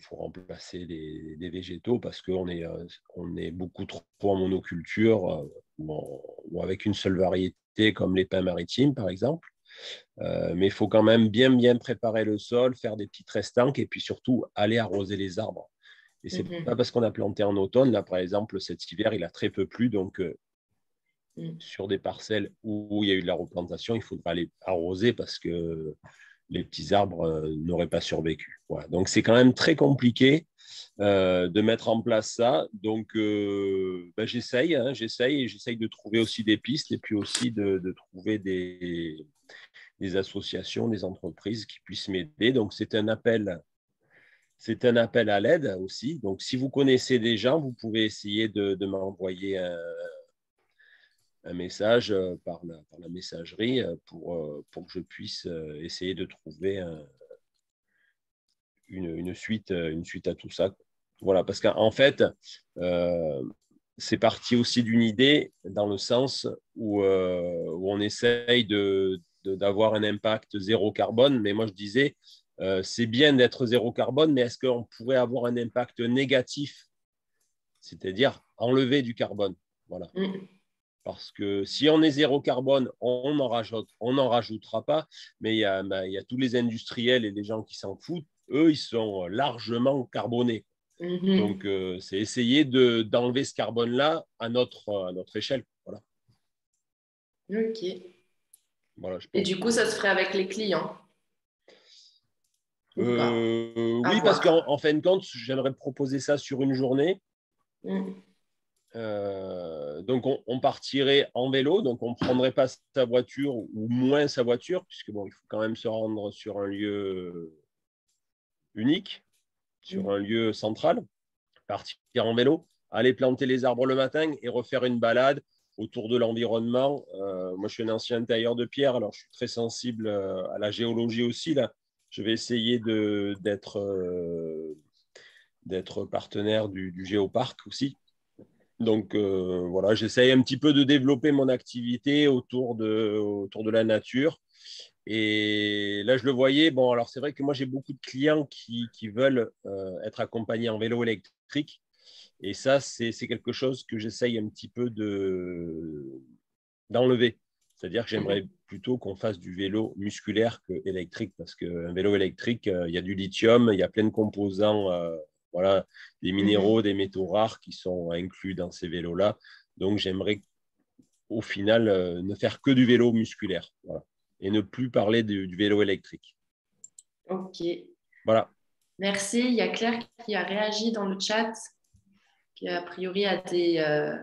faut remplacer des, des végétaux parce qu'on est, euh, on est beaucoup trop en monoculture euh, ou, avec une seule variété comme les pins maritimes par exemple. mais il faut quand même bien bien préparer le sol, faire des petits restanques et puis surtout aller arroser les arbres. Et c'est n'est mhm. pas parce qu'on a planté en automne, là par exemple cet hiver il a très peu plu, donc Mm. sur des parcelles où il y a eu de la replantation, il faudra aller arroser parce que les petits arbres euh, n'auraient pas survécu. Donc c'est quand même très compliqué euh, de mettre en place ça. Donc euh, ben, j'essaye, hein, j'essaye et j'essaye de trouver aussi des pistes et puis aussi de, trouver des, des, associations, des entreprises qui puissent m'aider. Donc c'est un appel. C'est un appel à l'aide aussi. Donc, si vous connaissez des gens, vous pouvez essayer de, m'envoyer un, message euh, par la, messagerie euh, pour, euh, pour que je puisse essayer de trouver une, suite, à tout ça. Voilà, parce qu'en fait, c'est parti aussi d'une idée dans le sens où, on essaye d'avoir un impact zéro carbone. Mais moi, je disais, euh, c'est bien d'être zéro carbone, mais est-ce qu'on pourrait avoir un impact négatif C'est-à-dire enlever du carbone? Voilà. Mm. Parce que si on est zéro carbone, on n'en rajoute, on rajoutera pas. Mais il y, a, bah, il y, a, tous les industriels et les gens qui s'en foutent. Eux, ils sont largement carbonés. Mm-hmm. Donc, euh, c'est essayer d'enlever ce carbone-là à notre, à notre échelle. Voilà. Ok. Et du coup, ça se ferait avec les clients? Euh, Oui, parce qu'en fin de compte, j'aimerais proposer ça sur une journée. Mm. Euh, donc, on, partirait en vélo, donc on ne prendrait pas sa voiture ou moins sa voiture, puisque bon, il faut quand même se rendre sur un lieu unique, sur mm. un lieu central, partir en vélo, aller planter les arbres le matin et refaire une balade autour de l'environnement. Euh, moi, je suis un ancien tailleur de pierre, alors je suis très sensible à la géologie aussi. Là. Je vais essayer d'être euh, d'être partenaire du, du, géoparc aussi. Donc voilà, j'essaye un petit peu de développer mon activité autour de, autour de la nature. Et là, je le voyais. Bon, alors c'est vrai que moi, j'ai beaucoup de clients qui, qui veulent être accompagnés en vélo électrique. Et ça, c'est quelque chose que j'essaye un petit peu d'enlever. C'est-à-dire que j'aimerais plutôt qu'on fasse du vélo musculaire que électrique, parce qu'un vélo électrique, euh, il y a du lithium, il y a plein de composants, euh, voilà, des minéraux, mhm. des métaux rares qui sont inclus dans ces vélos-là. Donc j'aimerais au final euh, ne faire que du vélo musculaire et ne plus parler du vélo électrique. Ok. Voilà. Merci. Il y a Claire qui a réagi dans le chat qui a priori a euh,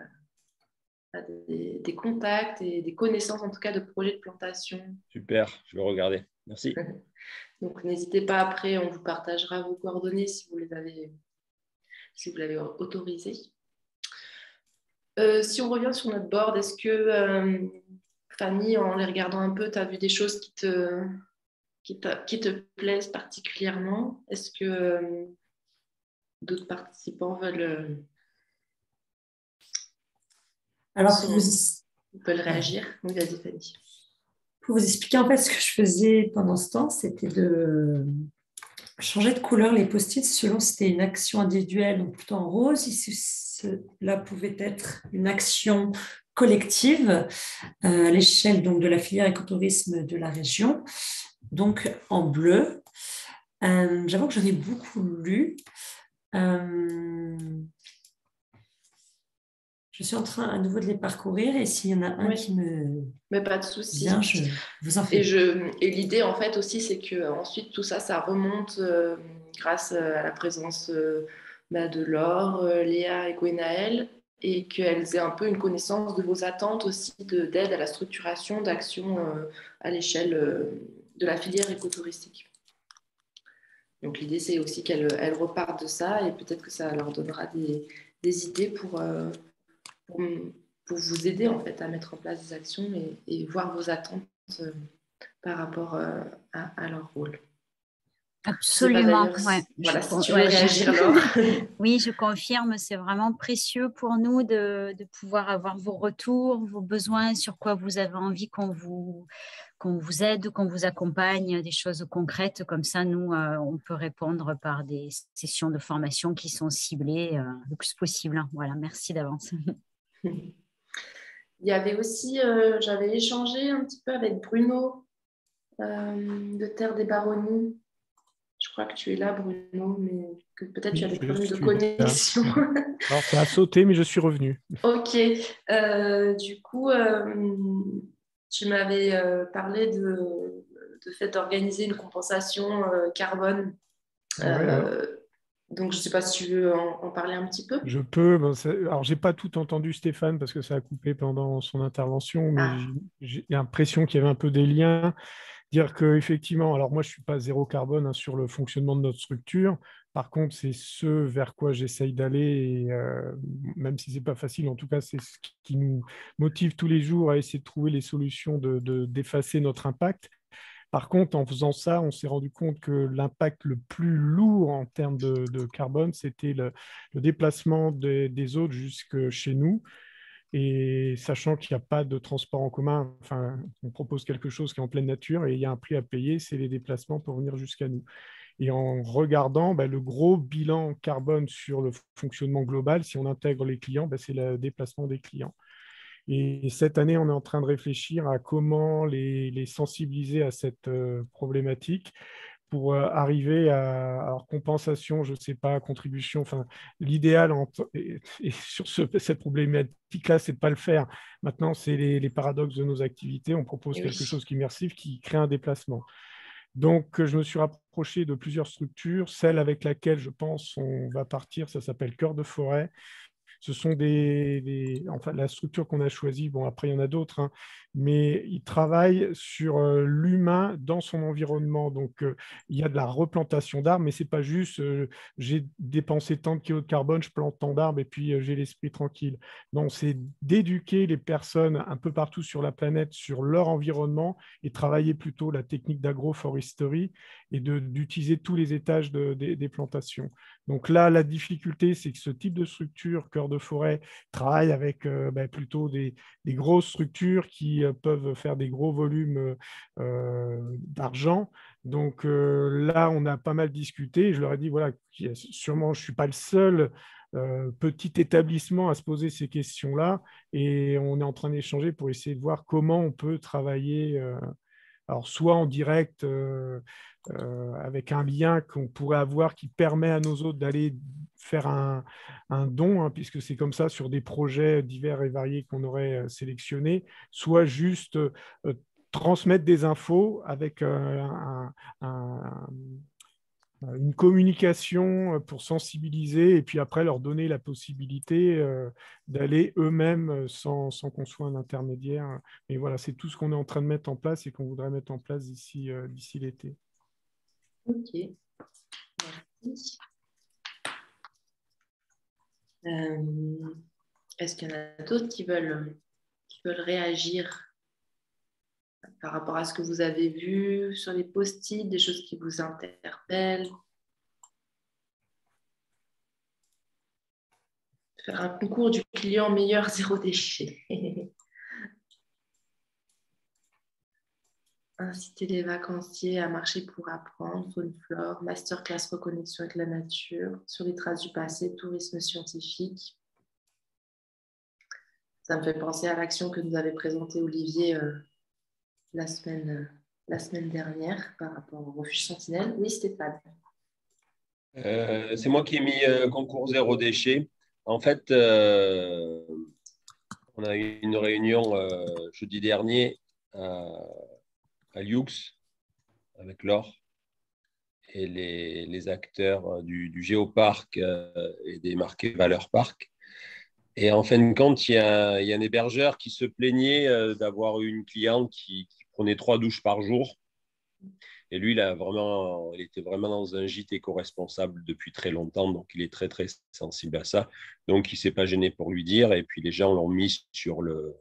des, des, contacts et des connaissances, en tout cas, de projets de plantation. Super, je vais regarder. Merci. Donc, n'hésitez pas après, on vous partagera vos coordonnées si vous les avez, si vous l'avez autorisé. Euh, si on revient sur notre board, est-ce que, euh, Fanny, en les regardant un peu, tu as vu des choses qui te, qui te, qui te plaisent particulièrement? Est-ce que d'autres participants veulent alors, vous... réagir. Oui, vas-y, Fanny. Pour vous expliquer, en fait, ce que je faisais pendant ce temps, c'était de changer de couleur les post-it selon si c'était une action individuelle, donc plutôt en rose. Si cela pouvait être une action collective euh, à l'échelle donc de la filière écotourisme de la région, donc en bleu. Euh, j'avoue que j'en ai beaucoup lu. Euh, je suis en train à nouveau de les parcourir et s'il y en a un qui me. Mais pas de souci. Bien, je vous en fais. Et, je... et l'idée, en fait, aussi, c'est que ensuite tout ça, ça remonte euh, grâce à la présence euh, bah, de Laure, euh, Léa et Gwenaël et qu'elles aient un peu une connaissance de vos attentes aussi d'aide à la structuration d'actions à l'échelle de la filière écotouristique. Donc l'idée, c'est aussi qu'elles repartent de ça et peut-être que ça leur donnera des, des idées pour pour, vous aider en fait à mettre en place des actions et, voir vos attentes euh, par rapport euh, à, leur rôle. Absolument. Ouais. Voilà, si tu veux réagir, oui, je confirme, c'est vraiment précieux pour nous de, de, pouvoir avoir vos retours, vos besoins, sur quoi vous avez envie qu'on vous, qu'on vous aide, qu'on vous accompagne, des choses concrètes. Comme ça, nous, euh, on peut répondre par des sessions de formation qui sont ciblées le plus possible. Voilà, merci d'avance. Il y avait aussi, euh, j'avais échangé un petit peu avec Bruno euh, de Terre des Baronnies. Je crois que tu es là, Bruno, mais que peut-être tu as des problèmes de connexion. Alors, ça a sauté, mais je suis revenu. ok. Euh, du coup, tu m'avais parlé de, de fait d'organiser une compensation carbone. Donc, je ne sais pas si tu veux en, parler un petit peu. Je peux. alors, je n'ai pas tout entendu Stéphane parce que ça a coupé pendant son intervention, mais ah. j'ai l'impression qu'il y avait un peu des liens. Dire qu'effectivement, alors moi, je ne suis pas zéro carbone hein, sur le fonctionnement de notre structure. Par contre, c'est ce vers quoi j'essaye d'aller, euh, même si ce n'est pas facile, en tout cas, c'est ce qui nous motive tous les jours à essayer de trouver les solutions d'effacer de, notre impact. Par contre, en faisant ça, on s'est rendu compte que l'impact le plus lourd en termes de, carbone, c'était le, déplacement des, autres jusque chez nous. Et sachant qu'il n'y a pas de transport en commun, enfin, on propose quelque chose qui est en pleine nature et il y a un prix à payer, c'est les déplacements pour venir jusqu'à nous. Et en regardant bah, le gros bilan carbone sur le fonctionnement global, si on intègre les clients, bah, c'est le déplacement des clients. Et cette année, on est en train de réfléchir à comment les, sensibiliser à cette euh, problématique pour euh, arriver à alors, compensation, je ne sais pas, contribution. Enfin, l'idéal sur cette problématique-là, c'est de pas le faire. Maintenant, c'est les, paradoxes de nos activités. On propose quelque chose qui est immersif, qui crée un déplacement. Donc, je me suis rapproché de plusieurs structures. Celle avec laquelle je pense on va partir, ça s'appelle Cœur de forêt. Ce sont des, enfin, la structure qu'on a choisie. Bon, après, il y en a d'autres, hein, mais il travaille sur euh, l'humain dans son environnement. Donc, euh, il y a de la replantation d'arbres, mais ce n'est pas juste euh, j'ai dépensé tant de kilos de carbone, je plante tant d'arbres et puis j'ai l'esprit tranquille. Non, c'est d'éduquer les personnes un peu partout sur la planète sur leur environnement et travailler plutôt la technique d'agroforesterie et d'utiliser tous les étages des plantations. Donc là, la difficulté, c'est que ce type de structure, cœur de forêt, travaille avec ben, plutôt des, grosses structures qui peuvent faire des gros volumes euh, d'argent. Donc euh, là, on a pas mal discuté. Je leur ai dit, voilà, sûrement, je ne suis pas le seul petit établissement à se poser ces questions-là. Et on est en train d'échanger pour essayer de voir comment on peut travailler. alors, soit en direct avec un lien qu'on pourrait avoir qui permet à nos autres d'aller faire un, don, hein, puisque c'est comme ça sur des projets divers et variés qu'on aurait euh, sélectionnés, soit juste euh, transmettre des infos avec euh, une communication pour sensibiliser et puis après leur donner la possibilité d'aller eux-mêmes sans, sans qu'on soit un intermédiaire. Et voilà, c'est tout ce qu'on est en train de mettre en place et qu'on voudrait mettre en place d'ici l'été. Ok, merci. Euh, est-ce qu'il y en a d'autres qui veulent, qui veulent réagir par rapport à ce que vous avez vu sur les post-it, des choses qui vous interpellent? Faire un concours du client meilleur zéro déchet. Inciter les vacanciers à marcher pour apprendre, faune flore, masterclass reconnexion avec la nature, sur les traces du passé, tourisme scientifique. Ça me fait penser à l'action que nous avait présentée Olivier euh, la, semaine, euh, la semaine dernière par rapport au refuge Sentinelle. Oui, Stéphane. Euh, c'est moi qui ai mis concours zéro déchet. En fait, on a eu une réunion jeudi dernier à Lux avec Laure et les, acteurs du, Géoparc euh, et des marqués Valeurs Parc. Et en fin de compte, il y a, un hébergeur qui se plaignait euh, d'avoir une cliente qui, prenait trois douches par jour. Et lui, il, a vraiment, il était vraiment dans un gîte éco-responsable depuis très longtemps, donc il est très, très sensible à ça. Donc, il ne s'est pas gêné pour lui dire. Et puis, les gens l'ont mis sur le,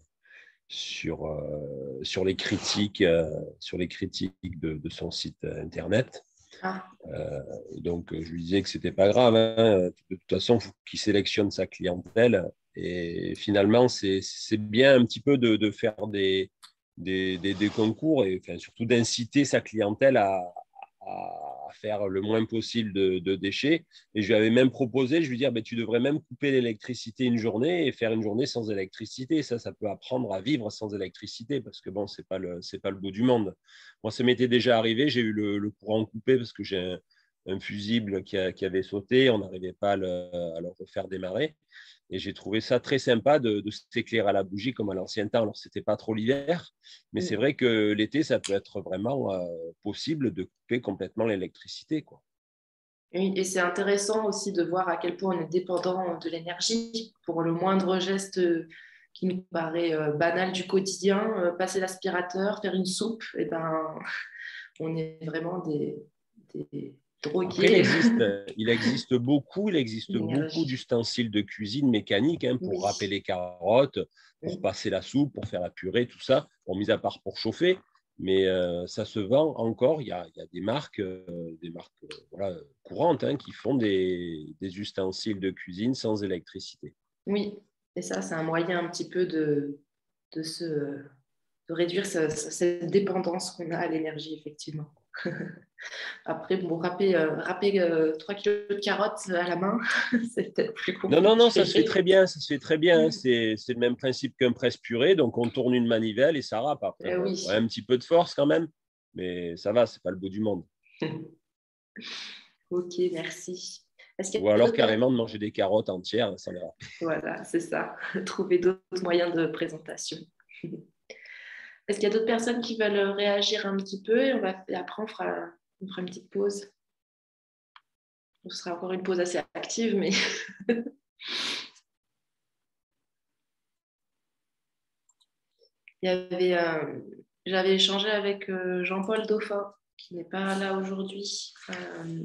sur, euh, sur, les critiques, euh, sur les critiques de, son site internet. Ah. Euh, donc, je lui disais que ce n'était pas grave. Hein. De toute façon, il faut qu'il sélectionne sa clientèle. Et finalement, c'est bien un petit peu de, de faire des, des, des, concours et enfin, surtout d'inciter sa clientèle à, à faire le moins possible de, déchets. Et je lui avais même proposé, je lui disais, ben, tu devrais même couper l'électricité une journée et faire une journée sans électricité. Ça, ça peut apprendre à vivre sans électricité parce que bon, ce n'est pas, le, pas le bout du monde. Moi, ça m'était déjà arrivé, j'ai eu le, courant coupé parce que j'ai un, fusible qui, avait sauté, on n'arrivait pas à le, à le refaire démarrer. Et j'ai trouvé ça très sympa de, s'éclairer à la bougie comme à l'ancien temps. Alors, ce n'était pas trop l'hiver, mais c'est vrai que l'été, ça peut être vraiment euh, possible de couper complètement l'électricité. Quoi. Oui, et c'est intéressant aussi de voir à quel point on est dépendant de l'énergie pour le moindre geste qui nous paraît euh, banal du quotidien, euh, passer l'aspirateur, faire une soupe, et eh ben, on est vraiment des, il, existe, beaucoup, il existe beaucoup d'ustensiles de cuisine mécanique hein, pour râper les carottes, pour passer la soupe, pour faire la purée, tout ça. Bon, mis à part pour chauffer, Mais euh, ça se vend encore. Il y a, il y a des marques, euh, des marques euh, voilà, courantes hein, qui font des, des ustensiles de cuisine sans électricité. Oui, et ça, c'est un moyen un petit peu de, de, se, de réduire ce- ce- cette dépendance qu'on a à l'énergie, effectivement. Après, bon, râper, euh, râper euh, 3 kilos de carottes à la main, c'est peut-être plus compliqué. Non, non, non, ça se fait très bien. Ça se fait très bien. hein. C'est c'est le même principe qu'un presse-purée. Donc, on tourne une manivelle et ça râpe. Après, Eh oui. ouais, un petit peu de force quand même. Mais ça va, c'est pas le bout du monde. Ok, merci. Ou alors carrément de manger des carottes entières, ça va. Voilà, c'est ça. Trouver d'autres moyens de présentation. Est-ce qu'il y a d'autres personnes qui veulent réagir un petit peu et, on va, après on fera, une petite pause. Ce sera encore une pause assez active, mais euh, j'avais échangé avec euh, Jean-Paul Dauphin, qui n'est pas là aujourd'hui, euh,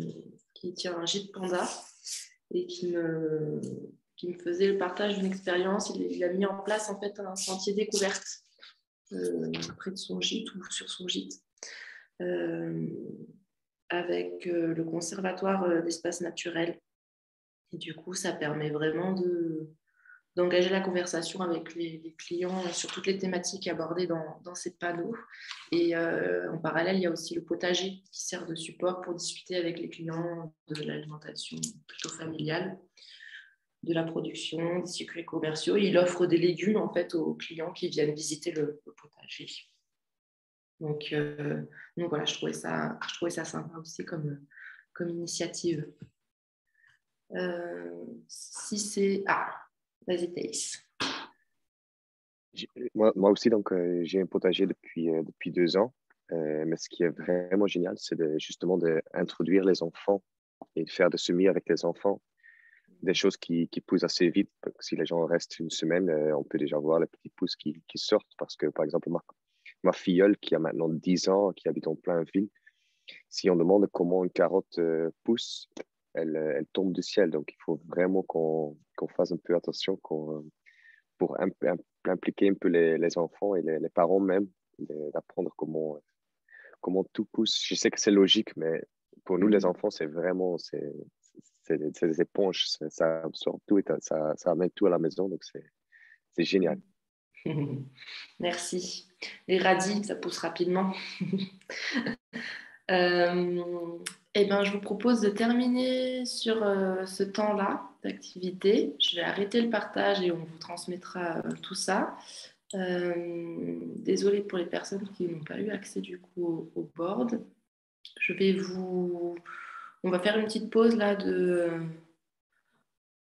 qui tient un gîte panda et qui me, faisait le partage d'une expérience. Il, il a mis en place en fait un sentier découverte près de son gîte ou sur son gîte, euh, avec euh, le conservatoire euh, d'espaces naturels. Et du coup, ça permet vraiment de, d'engager la conversation avec les, clients sur toutes les thématiques abordées dans, ces panneaux. Et euh, en parallèle, il y a aussi le potager qui sert de support pour discuter avec les clients de l'alimentation plutôt familiale, de la production, des circuits commerciaux. Il offre des légumes en fait aux clients qui viennent visiter le, potager. Donc, euh, donc voilà, je trouvais ça, je trouvais ça sympa aussi comme, comme initiative. Euh, si c'est... Ah, vas-y Thaïs. Moi, aussi, donc, euh, j'ai un potager depuis, depuis deux ans. Mais ce qui est vraiment génial, c'est justement d'introduire les enfants et de faire des semis avec les enfants. Des choses qui, qui poussent assez vite. Si les gens restent une semaine, euh, on peut déjà voir les petits pousses qui, qui sortent. Parce que, par exemple, ma, ma filleule qui a maintenant 10 ans, qui habite en plein ville, si on demande comment une carotte euh, pousse, elle, euh, elle tombe du ciel. Donc, il faut vraiment qu'on fasse un peu attention pour imp- imp- impliquer un peu les, les enfants et les, les parents même, d'apprendre comment, comment tout pousse. Je sais que c'est logique, mais pour nous, les enfants, c'est vraiment des, éponges. Ça, absorbe tout et ça, amène tout à la maison. Donc, c'est génial. Merci. Les radis, ça pousse rapidement. Euh, eh ben, je vous propose de terminer sur euh, ce temps-là d'activité. Je vais arrêter le partage et on vous transmettra euh, tout ça. Désolée pour les personnes qui n'ont pas eu accès du coup au board. Je vais vous... On va faire une petite pause là de,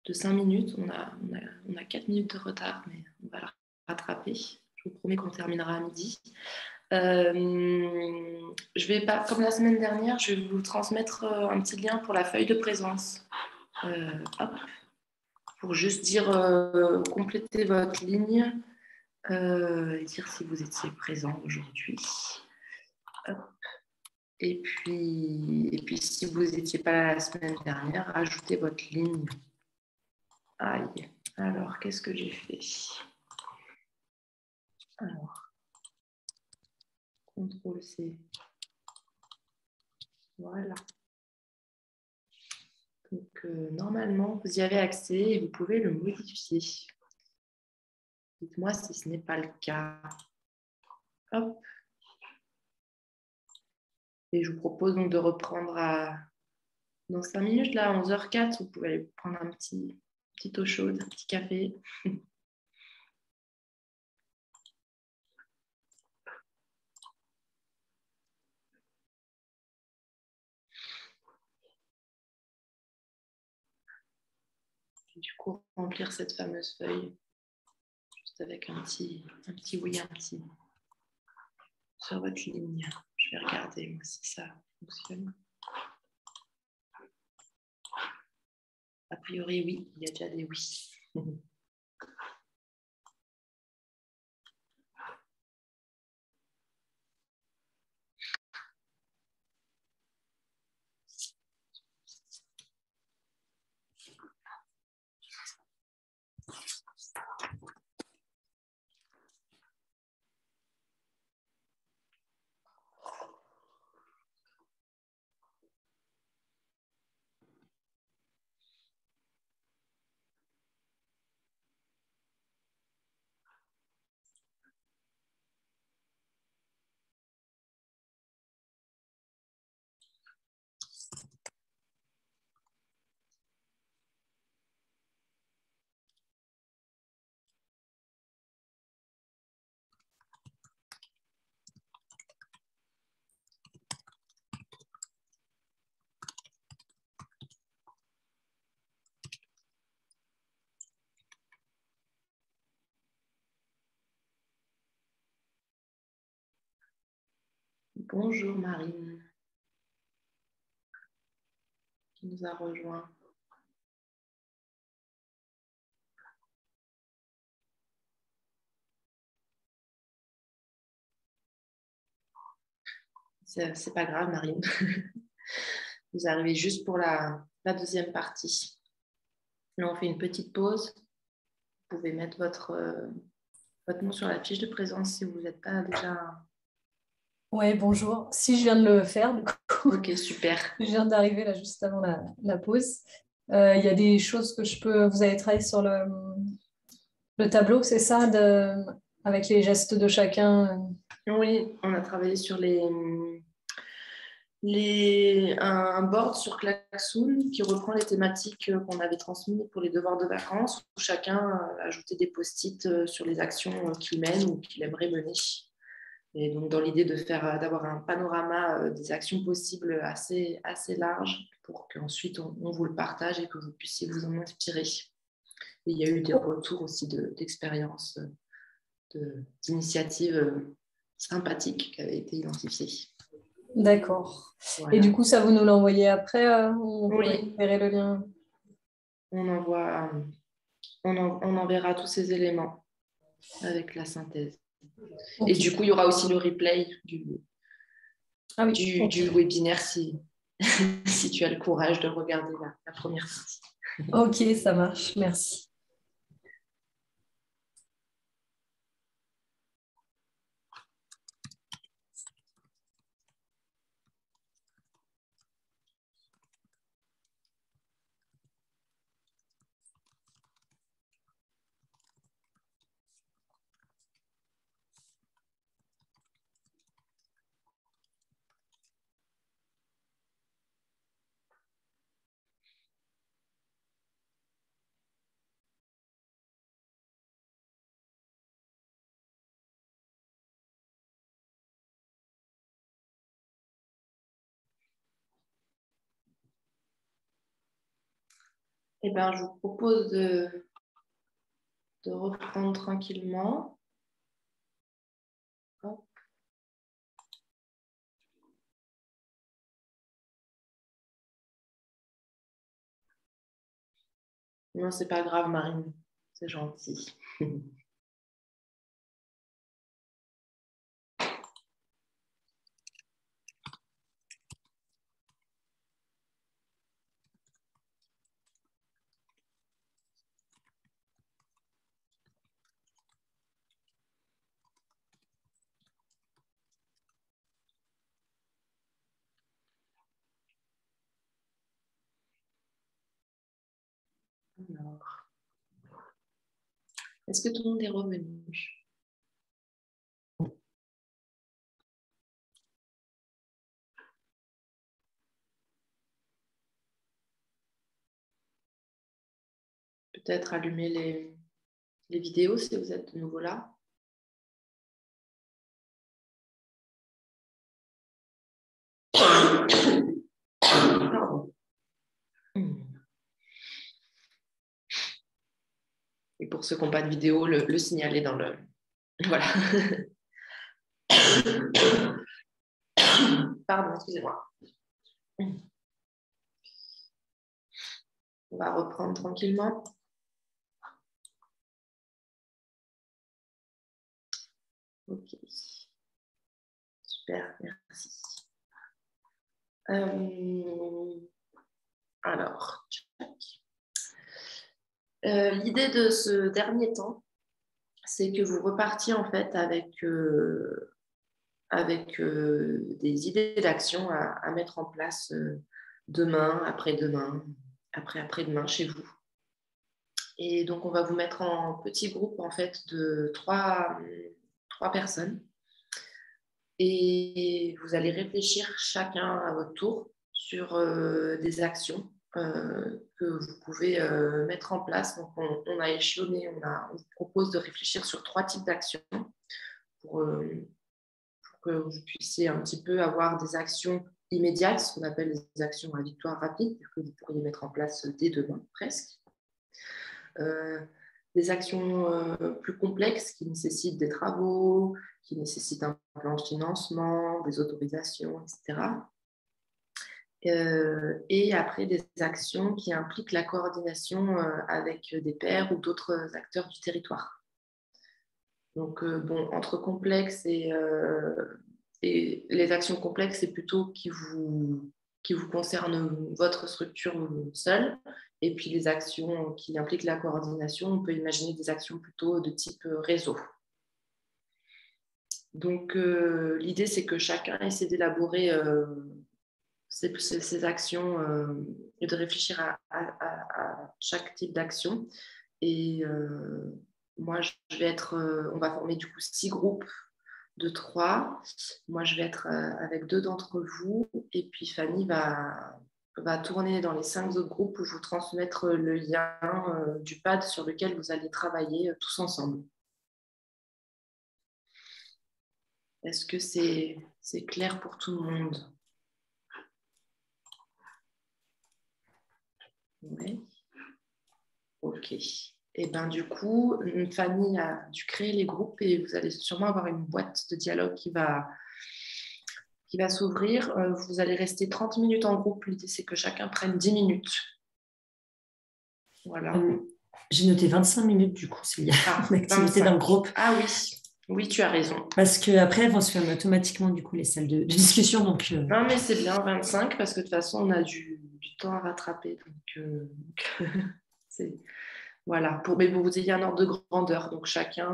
de 5 minutes. On a, on, a, on a 4 minutes de retard, mais on va la rattraper. Je vous promets qu'on terminera à midi. Euh, je vais pas, comme la semaine dernière, je vais vous transmettre euh, un petit lien pour la feuille de présence. Euh, pour juste dire, compléter votre ligne et dire si vous étiez présent aujourd'hui. Et puis, et puis, si vous n'étiez pas là la semaine dernière, ajoutez votre ligne. Aïe. Alors, qu'est-ce que j'ai fait? Alors. CTRL C. Voilà. Donc, euh, normalement, vous y avez accès et vous pouvez le modifier. Dites-moi si ce n'est pas le cas. Hop. Et je vous propose donc de reprendre à... dans 5 minutes, là, à 11h04. Vous pouvez aller prendre un petit, petit eau chaude, un petit café. Du coup, remplir cette fameuse feuille juste avec un petit, un petit oui, un petit sur votre ligne. Je vais regarder moi, si ça fonctionne. A priori, oui, il y a déjà des oui. Bonjour Marine, qui nous a rejoint. C'est pas grave, Marine. Vous arrivez juste pour la, deuxième partie. Là, on fait une petite pause. Vous pouvez mettre votre, euh, votre nom sur la fiche de présence si vous n'êtes pas déjà. Oui, bonjour. Si je viens de le faire, du coup. Ok, super. je viens d'arriver là juste avant la, pause. Euh, il y a des choses que je peux. Vous avez travaillé sur le, le tableau, c'est ça, de, avec les gestes de chacun Oui, on a travaillé sur les, les, un board sur Klaxoon qui reprend les thématiques qu'on avait transmises pour les devoirs de vacances, où chacun ajoutait des post-it euh, sur les actions qu'il mène ou qu'il aimerait mener. Et donc, dans l'idée de faire, d'avoir un panorama euh, des actions possibles assez, assez large pour qu'ensuite on, vous le partage et que vous puissiez vous en inspirer. Et il y a eu des retours aussi d'expériences, de, d'initiatives sympathiques qui avaient été identifiées. D'accord. Et du coup, ça, vous nous l'envoyez après euh, On oui. le lien? On envoie, on, enverra tous ces éléments avec la synthèse. Et du coup, il y aura aussi le replay du, ah du, du, webinaire si, si tu as le courage de regarder la, la première partie. Ok, ça marche. Merci. Eh ben, je vous propose de, de reprendre tranquillement. Non, c'est pas grave, Marine. C'est gentil. Alors, est-ce que tout le monde est revenu? Peut-être allumer les, les vidéos si vous êtes de nouveau là. Pardon. Et pour ceux qui n'ont pas de vidéo, le, signaler dans le. Voilà. Pardon, excusez-moi. On va reprendre tranquillement. Ok. Super, merci. Euh, alors, euh, l'idée de ce dernier temps, c'est que vous repartiez en fait avec, euh, euh, des idées d'action à, mettre en place demain, après-demain, après-après-demain chez vous. Et donc, on va vous mettre en petit groupe en fait de trois, personnes. Et vous allez réfléchir chacun à votre tour sur des actions que vous pouvez euh, mettre en place. Donc, on, a échelonné, on, vous propose de réfléchir sur trois types d'actions pour, euh, pour, que vous puissiez un petit peu avoir des actions immédiates, ce qu'on appelle des actions à victoire rapide, que vous pourriez mettre en place dès demain presque. des actions euh, plus complexes qui nécessitent des travaux, qui nécessitent un plan de financement, des autorisations, etc. Euh, et après des actions qui impliquent la coordination euh, avec des pairs ou d'autres acteurs du territoire. Donc, bon, entre complexes et, et, les actions complexes, c'est plutôt qui vous, qui vous concernent votre structure seule. Et puis les actions qui impliquent la coordination, on peut imaginer des actions plutôt de type réseau. Donc euh, l'idée, c'est que chacun essaie d'élaborer euh, ses, actions euh, et de réfléchir à, chaque type d'action. Et moi, je vais être, on va former du coup six groupes de trois. Moi, je vais être avec deux d'entre vous. Et puis Fanny va va tourner dans les cinq autres groupes je vous transmettre le lien euh, du pad sur lequel vous allez travailler euh, tous ensemble. Est-ce que c'est clair pour tout le monde? Oui. Ok. Et eh bien du coup, Fanny a dû créer les groupes et vous allez sûrement avoir une boîte de dialogue qui va qui va s'ouvrir. Euh, vous allez rester 30 minutes en groupe. L'idée, c'est que chacun prenne 10 minutes. Voilà. Euh, j'ai noté 25 minutes du coup, s'il y a ah, une activité le groupe. Ah oui, oui, tu as raison. Parce qu'après, elles vont se fermer automatiquement du coup les salles de, discussion. Donc, euh, Non, mais c'est bien 25 parce que de toute façon, on a du, temps à rattraper. Donc, voilà. Pour, mais vous ayez un ordre de grandeur. Donc, chacun,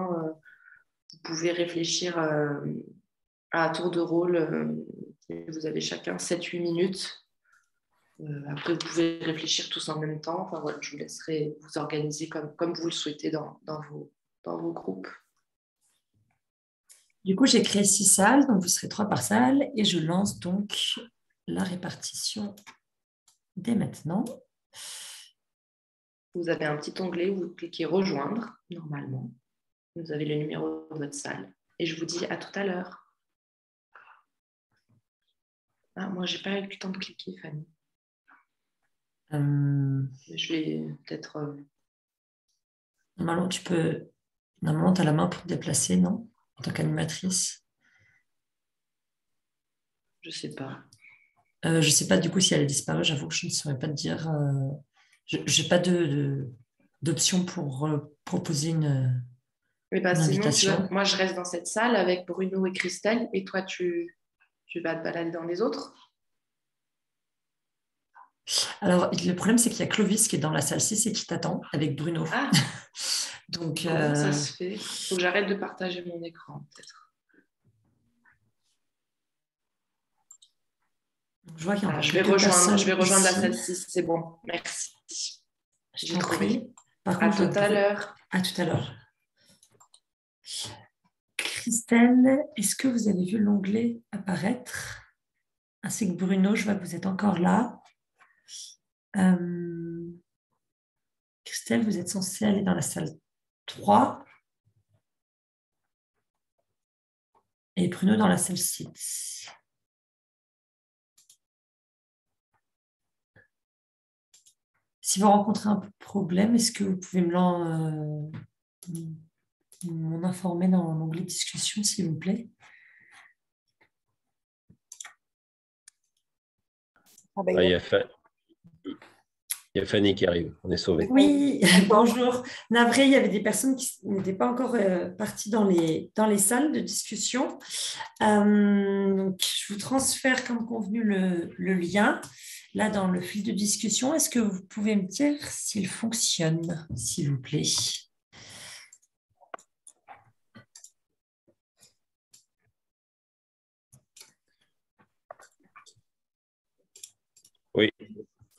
vous pouvez réfléchir à tour de rôle. Euh, vous avez chacun 7-8 minutes. Euh, après, vous pouvez réfléchir tous en même temps. Enfin, voilà, je vous laisserai vous organiser comme, comme vous le souhaitez dans, dans, vos, dans vos groupes. Du coup, j'ai créé six salles, donc vous serez trois par salle, et je lance donc la répartition dès maintenant. Vous avez un petit onglet où vous cliquez Rejoindre, normalement. Vous avez le numéro de votre salle. Et je vous dis à tout à l'heure. Ah, moi, j'ai pas eu le temps de cliquer, Fanny. Euh, je vais peut-être. Euh, normalement, tu peux. Normalement, tu as la main pour te déplacer, non? En tant qu'animatrice? Je sais pas. Euh, je sais pas du coup si elle a disparu. J'avoue que je ne saurais pas te dire. Euh, je n'ai pas de, d'option pour proposer une, bah, invitation. moi, je reste dans cette salle avec Bruno et Christelle, et toi, tu, tu vas te balader dans les autres? Alors, le problème, c'est qu'il y a Clovis qui est dans la salle 6 et qui t'attend avec Bruno. Ah. Donc, Comment ça euh, se fait? Il faut que j'arrête de partager mon écran, peut-être. Je vois qu'il y a ah, je, vais rejoindre, je vais rejoindre la salle 6, c'est bon. Merci. J'ai trouvé. Par à tout à l'heure. À tout à l'heure. Christelle, est-ce que vous avez vu l'onglet apparaître? Ainsi que Bruno, je vois que vous êtes encore là. Euh, Christelle, vous êtes censée aller dans la salle 3. Et Bruno dans la salle 6. Si vous rencontrez un problème, est-ce que vous pouvez me l'en... Euh, m'en informer dans l'onglet discussion, s'il vous plaît? Ah ben, il, y a il, y a Fanny qui arrive, on est sauvés. Oui, bonjour. Navré, il y avait des personnes qui n'étaient pas encore euh, parties dans les, dans les salles de discussion. Euh, donc, je vous transfère comme convenu le, le lien là dans le fil de discussion. Est-ce que vous pouvez me dire s'il fonctionne, s'il vous plaît? Oui.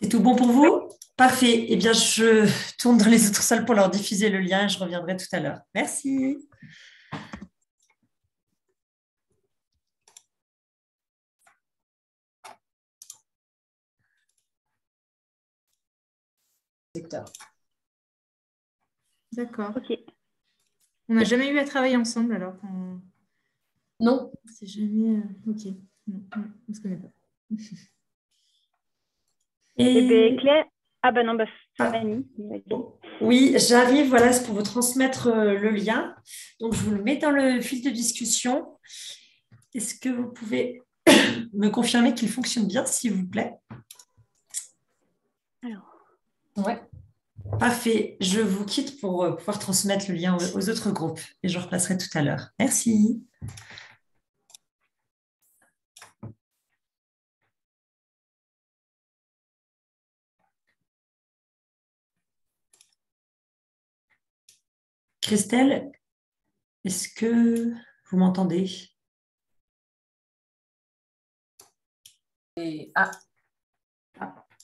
C'est tout bon pour vous? Parfait. Eh bien, je tourne dans les autres salles pour leur diffuser le lien. Je reviendrai tout à l'heure. Merci. D'accord. Ok. On n'a jamais eu à travailler ensemble alors Non. C'est jamais. Euh, ok. Non, on ne se connaît pas. Et... Eh bien, Claire... Ah ben non, bah, Fanny. Oui, j'arrive, voilà, c'est pour vous transmettre euh, le lien. Donc, je vous le mets dans le fil de discussion. Est-ce que vous pouvez me confirmer qu'il fonctionne bien, s'il vous plaît? Alors. Ouais. Parfait. Je vous quitte pour euh, pouvoir transmettre le lien aux, aux autres groupes et je replacerai tout à l'heure. Merci. Christelle, est-ce que vous m'entendez? Et- Ah.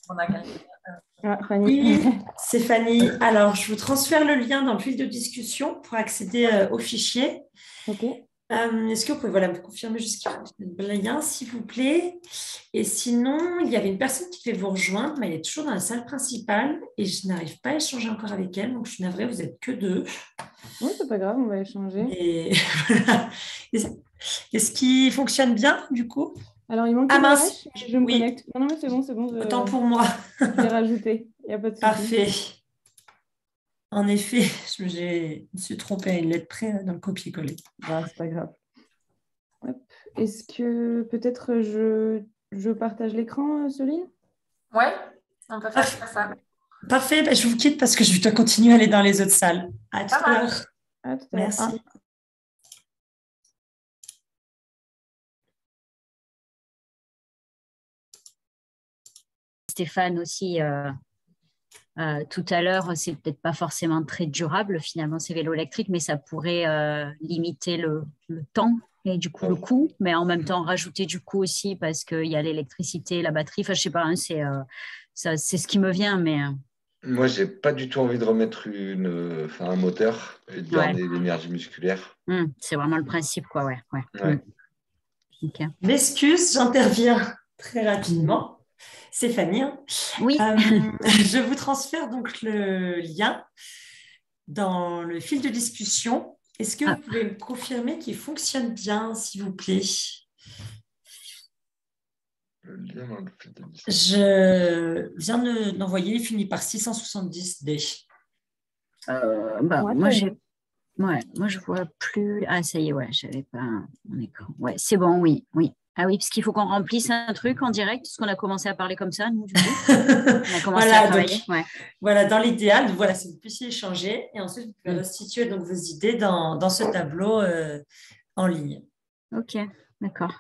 On a quelqu'un. Ah, Oui, c'est Fanny. Alors, je vous transfère le lien dans le fil de discussion pour accéder euh, au fichier. Euh, Est-ce que vous pouvez voilà, me confirmer fonctionne bien, s'il vous plaît? Et sinon, il y avait une personne qui devait vous rejoindre, mais elle est toujours dans la salle principale et je n'arrive pas à échanger encore avec elle. Donc, je suis navrée, vous n'êtes que deux. Oui, c'est pas grave, on va échanger. Et voilà. Est-ce qu'il fonctionne bien, du coup? Alors, il manque Ah mince, je me oui. connecte. Non, non, mais c'est bon, c'est bon. je- Autant pour moi. Je l'ai rajouté. Il n'y a pas de souci. Parfait. En effet, je me suis trompée à une lettre près euh, dans le copier-coller. Ah, c'est pas grave. Est-ce que peut-être je, je partage l'écran, euh, Soline Ouais, on peut faire ça. Parfait, bah, je vous quitte parce que je dois continuer à aller dans les autres salles. À tout Ça à marche. l'heure. À tout à l'heure. Merci. Stéphane aussi euh, euh, tout à l'heure, c'est peut-être pas forcément très durable finalement ces vélos électriques, mais ça pourrait euh, limiter le, le temps et du coup le coût, mais en même temps rajouter du coût aussi parce qu'il y a l'électricité, la batterie. Enfin, je sais pas, hein, c'est euh, ça- c'est ce qui me vient, mais euh, Moi, j'ai pas du tout envie de remettre une, enfin, un moteur et de Ouais. garder l'énergie musculaire. hum, c'est vraiment le principe, quoi, ouais. ouais. Ouais. M'excuse, j'interviens très rapidement. C'est Fanny. hein. Oui. Euh, je vous transfère donc le lien dans le fil de discussion. Est-ce que Ah. vous pouvez me confirmer qu'il fonctionne bien, s'il vous plaît? Le lien dans le fil de discussion. Je viens de l'envoyer, il finit par 670D. Euh, bah, Ouais, moi, j'ai... Ouais, moi, je vois plus. Ah, ça y est, ouais, j'avais pas mon écran. Ouais, c'est bon, oui, oui. Ah oui, parce qu'il faut qu'on remplisse un truc en direct, parce qu'on a commencé à parler comme ça, nous, du coup. On a commencé Voilà, à travailler. donc, ouais. voilà, dans l'idéal, voilà, c'est que vous puissiez échanger et ensuite vous pouvez Mm. restituer donc vos idées dans, dans ce tableau euh, en ligne. Ok, d'accord.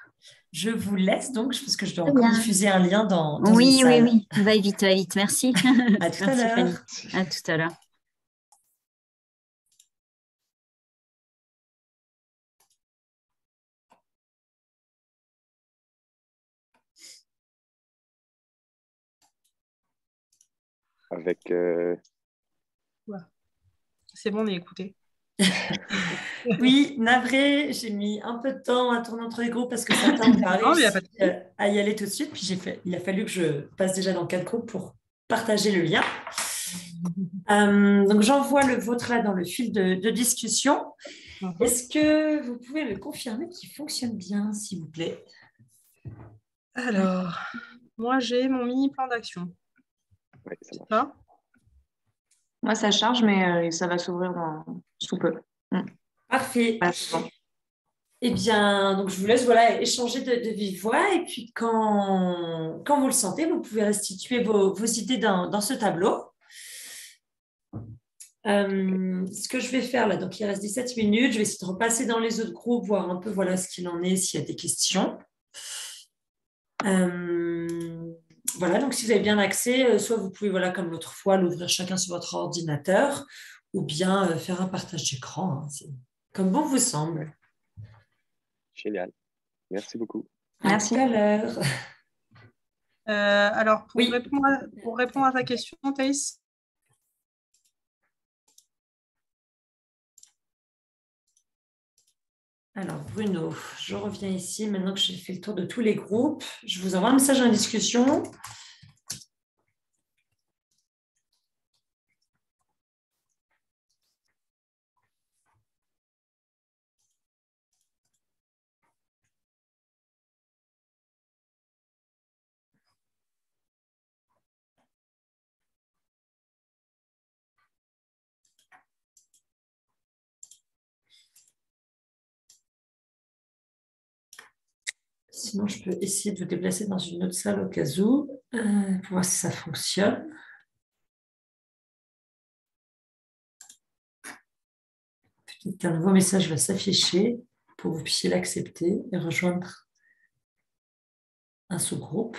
Je vous laisse donc, parce que je dois encore diffuser un lien dans, dans Oui, une oui, salle. oui. Va vite, va vite. Merci. À tout à Merci, l'heure. Fanny. À tout à l'heure. Avec. euh, C'est bon, on est écouté. Oui, navré, j'ai mis un peu de temps à tourner entre les groupes parce que certains pas de euh, à y aller tout de suite. Puis j'ai fait, il a fallu que je passe déjà dans quatre groupes pour partager le lien. Euh, donc j'envoie le vôtre là dans le fil de, de discussion. Mhm. Est-ce que vous pouvez me confirmer qu'il fonctionne bien, s'il vous plaît? Alors, moi, j'ai mon mini plan d'action. Ouais, ça marche. Ça Moi, ça charge, mais euh, ça va s'ouvrir dans... sous peu. Mm. Parfait. Eh bien, donc je vous laisse voilà, échanger de, de vive voix et puis quand, quand vous le sentez, vous pouvez restituer vos, vos idées dans, dans ce tableau. Euh, ce que je vais faire là, donc il reste 17 minutes, je vais essayer de repasser dans les autres groupes, voir un peu voilà ce qu'il en est, s'il y a des questions. Euh, voilà, donc si vous avez bien accès, euh, soit vous pouvez, voilà, comme l'autre fois, l'ouvrir chacun sur votre ordinateur, ou bien euh, faire un partage d'écran, hein, comme bon vous semble. Génial. Merci beaucoup. À tout à l'heure. Euh, alors, pour, répondre à, pour répondre à ta question, Thaïs, Alors, Bruno, je reviens ici maintenant que j'ai fait le tour de tous les groupes. Je vous envoie un message en discussion. Je peux essayer de vous déplacer dans une autre salle au cas où, euh, pour voir si ça fonctionne. Peut-être qu'un nouveau message va s'afficher pour que vous puissiez l'accepter et rejoindre un sous-groupe.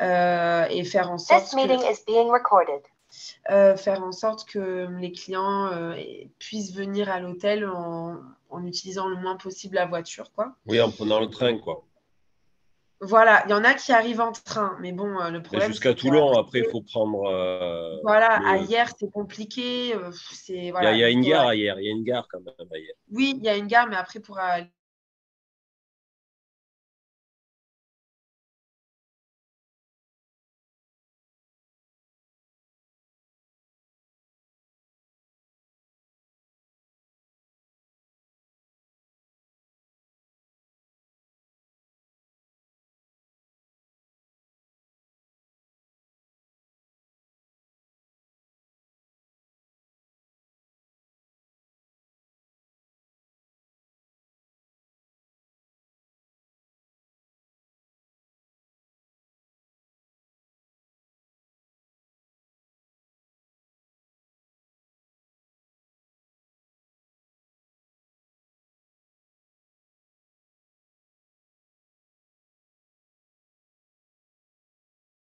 Euh, et faire en sorte This meeting que, is being recorded. euh, faire en sorte que les clients euh, puissent venir à l'hôtel en, en utilisant le moins possible la voiture, quoi. Oui, en prenant le train, quoi. Voilà, il y en a qui arrivent en train, mais bon, euh, le problème. Jusqu'à Toulon, après, il faut prendre. euh, Voilà, le- à hier, c'est compliqué. euh, c'est Il y a- voilà. il y a une gare à hier, il y a une gare quand même à hier. Oui, il y a une gare, mais après pour aller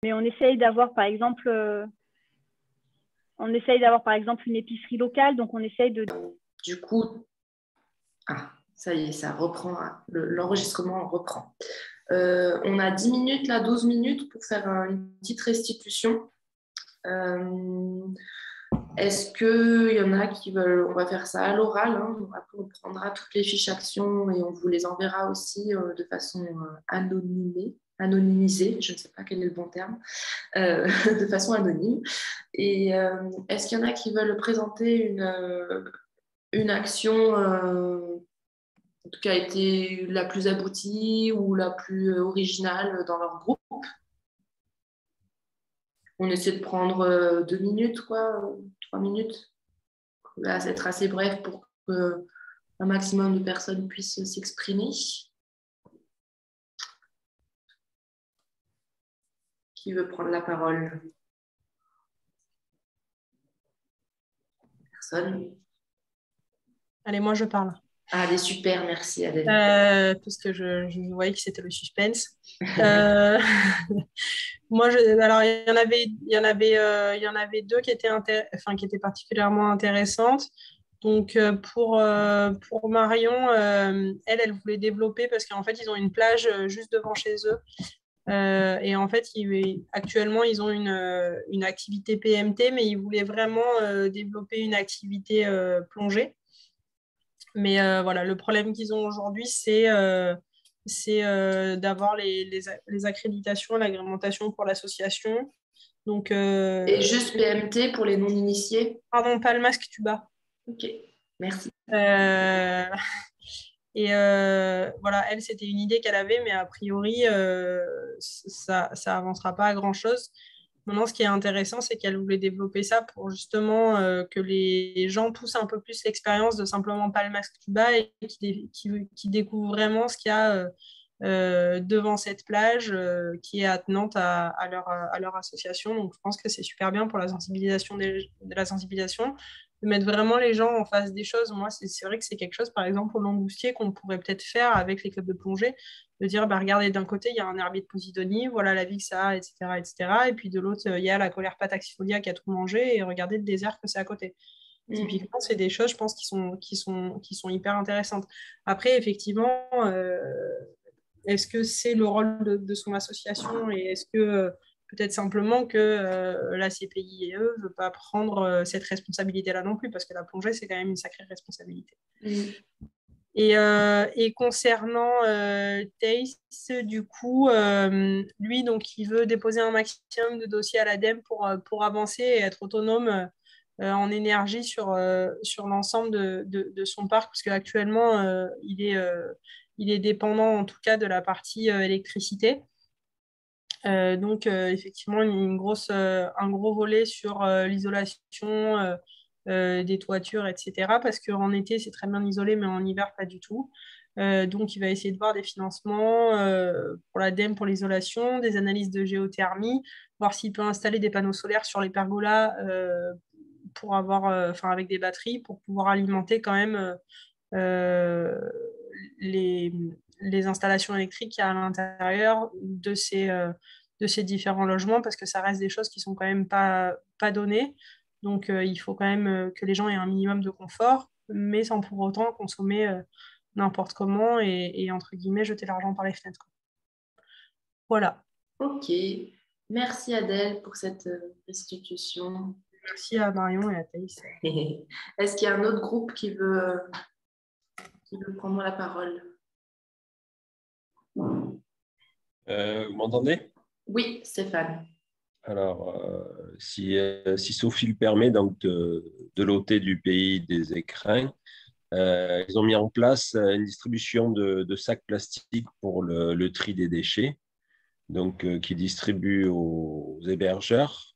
Mais on essaye d'avoir, par exemple, euh, on essaye d'avoir, par exemple, une épicerie locale. Donc, on essaye de. Du coup, ah, ça y est, ça reprend, hein. Le- l'enregistrement reprend. Euh, on a 10 minutes, là, 12 minutes pour faire euh, une petite restitution. Est-ce qu'il y en a qui veulent, on va faire ça à l'oral, hein. on prendra toutes les fiches actions et on vous les enverra aussi de façon anonymée, anonymisée, je ne sais pas quel est le bon terme, euh, de façon anonyme. Et euh, est-ce qu'il y en a qui veulent présenter une, euh, une action tout cas été la plus aboutie ou la plus originale dans leur groupe? On essaie de prendre deux minutes, quoi, trois minutes. Là, c'est assez bref pour que un maximum de personnes puissent s'exprimer. Qui veut prendre la parole Personne Allez, moi je parle. Allez, super, merci Adèle. Euh, parce que je, je voyais que c'était le suspense. Euh, moi, je, alors il y en avait, il y en avait, euh, il y en avait deux qui étaient, enfin, qui étaient particulièrement intéressantes. Donc pour, pour Marion, elle, elle voulait développer parce qu'en fait, ils ont une plage juste devant chez eux. Euh, et en fait, ils- actuellement, ils ont une, euh, une activité PMT, mais ils voulaient vraiment euh, développer une activité euh, plongée. Mais voilà, le problème qu'ils ont aujourd'hui, c'est d'avoir les, les, a- les accréditations, l'agrémentation pour l'association. Donc, Et juste PMT pour les non-initiés? Pardon, pas le masque tuba. Ok, merci. Et euh, voilà, elle, c'était une idée qu'elle avait, mais a priori, euh, ça ça avancera pas à grand-chose. Maintenant, ce qui est intéressant, c'est qu'elle voulait développer ça pour justement euh, que les gens poussent un peu plus l'expérience de simplement pas le masque tuba et qui, qui découvrent vraiment ce qu'il y a devant cette plage qui est attenante à, leur, à leur association. Donc, je pense que c'est super bien pour la sensibilisation de la sensibilisation de mettre vraiment les gens en face des choses. Moi, c'est vrai que c'est quelque chose, par exemple, au Lamboustier, qu'on pourrait peut-être faire avec les clubs de plongée, de dire, bah, regardez, d'un côté, il y a un herbier de Posidonie, voilà la vie que ça a, etc., etc. Et puis de l'autre, il y a la colère pataxifolia qui a tout mangé, et regardez le désert que c'est à côté. Typiquement, c'est des choses, je pense, qui sont, qui sont, qui sont hyper intéressantes. Après, effectivement, euh, est-ce que c'est le rôle de, de son association et est-ce que euh, peut-être simplement que euh, la CPIE ne veut pas prendre euh, cette responsabilité-là non plus, parce que la plongée, c'est quand même une sacrée responsabilité. Et, euh, et concernant Tace, du coup, lui, donc, il veut déposer un maximum de dossiers à l'ADEME pour, pour avancer et être autonome en énergie sur, sur l'ensemble de, de, de son parc, parce qu'actuellement, il, est, il est dépendant en tout cas de la partie électricité. Euh, donc, euh, effectivement, une, grosse, euh, un gros volet sur l'isolation des toitures, etc. Parce qu'en été, c'est très bien isolé, mais en hiver, pas du tout. Donc, il va essayer de voir des financements pour l'ADEME, pour l'isolation, des analyses de géothermie, voir s'il peut installer des panneaux solaires sur les pergolas pour avoir, avec des batteries, pour pouvoir alimenter quand même les, les installations électriques qu'il y a à l'intérieur de ces, euh, de ces différents logements, parce que ça reste des choses qui sont quand même pas, pas données. Donc, euh, il faut quand même euh, que les gens aient un minimum de confort, mais sans pour autant consommer euh, n'importe comment et, et, entre guillemets, jeter l'argent par les fenêtres. quoi. Voilà. Ok. Merci Adèle pour cette restitution. Merci à Marion et à Thaïs. Est-ce qu'il y a un autre groupe qui veut, qui veut prendre la parole? Euh, vous m'entendez? Oui, Stéphane. Alors, euh, si, euh, si Sophie le permet, donc de, de l'OT du pays des écrins, ils ont mis en place une distribution de, de sacs plastiques pour le, le tri des déchets, donc qui distribuent aux, hébergeurs.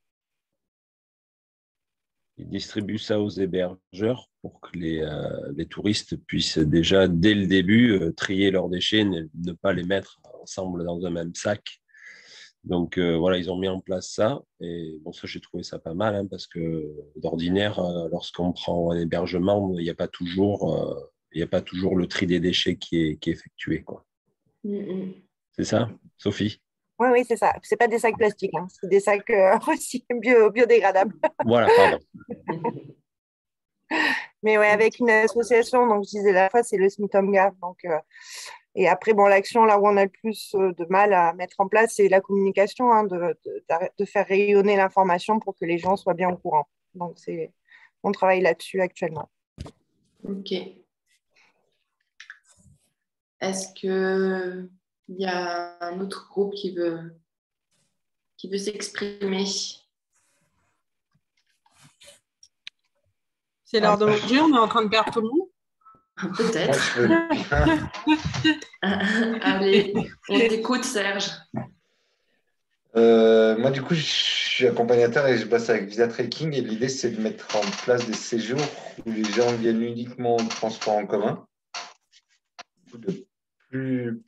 Ils distribuent ça aux hébergeurs pour que les, euh, les touristes puissent déjà, dès le début, euh, trier leurs déchets, ne, ne pas les mettre ensemble dans un même sac. Donc euh, voilà, ils ont mis en place ça. Et bon, ça, j'ai trouvé ça pas mal, hein, parce que d'ordinaire, lorsqu'on prend un hébergement, il n'y a pas toujours, a pas toujours le tri des déchets qui est, qui est effectué. Quoi. Mm -hmm. C'est ça, Sophie? Oui, oui, c'est ça. C'est pas des sacs plastiques, hein. c'est des sacs euh, aussi bio, biodégradables. Voilà, pardon. Mais ouais, avec une association, donc je disais la fois, c'est le Smithomgar. Donc, euh, et après, bon, l'action là où on a le plus euh, de mal à mettre en place, c'est la communication, hein, de, de, de, faire rayonner l'information pour que les gens soient bien au courant. Donc, c'est, on travaille là-dessus actuellement. Ok. Est-ce qu'il y a un autre groupe qui veut, qui veut s'exprimer C'est l'heure de manger, on est en train de perdre tout le monde Peut-être. Allez, on t'écoute, Serge. Euh, moi, du coup, je suis accompagnateur et je bosse avec Visa Trekking. Et l'idée, c'est de mettre en place des séjours où les gens viennent uniquement en transport en commun, de plus,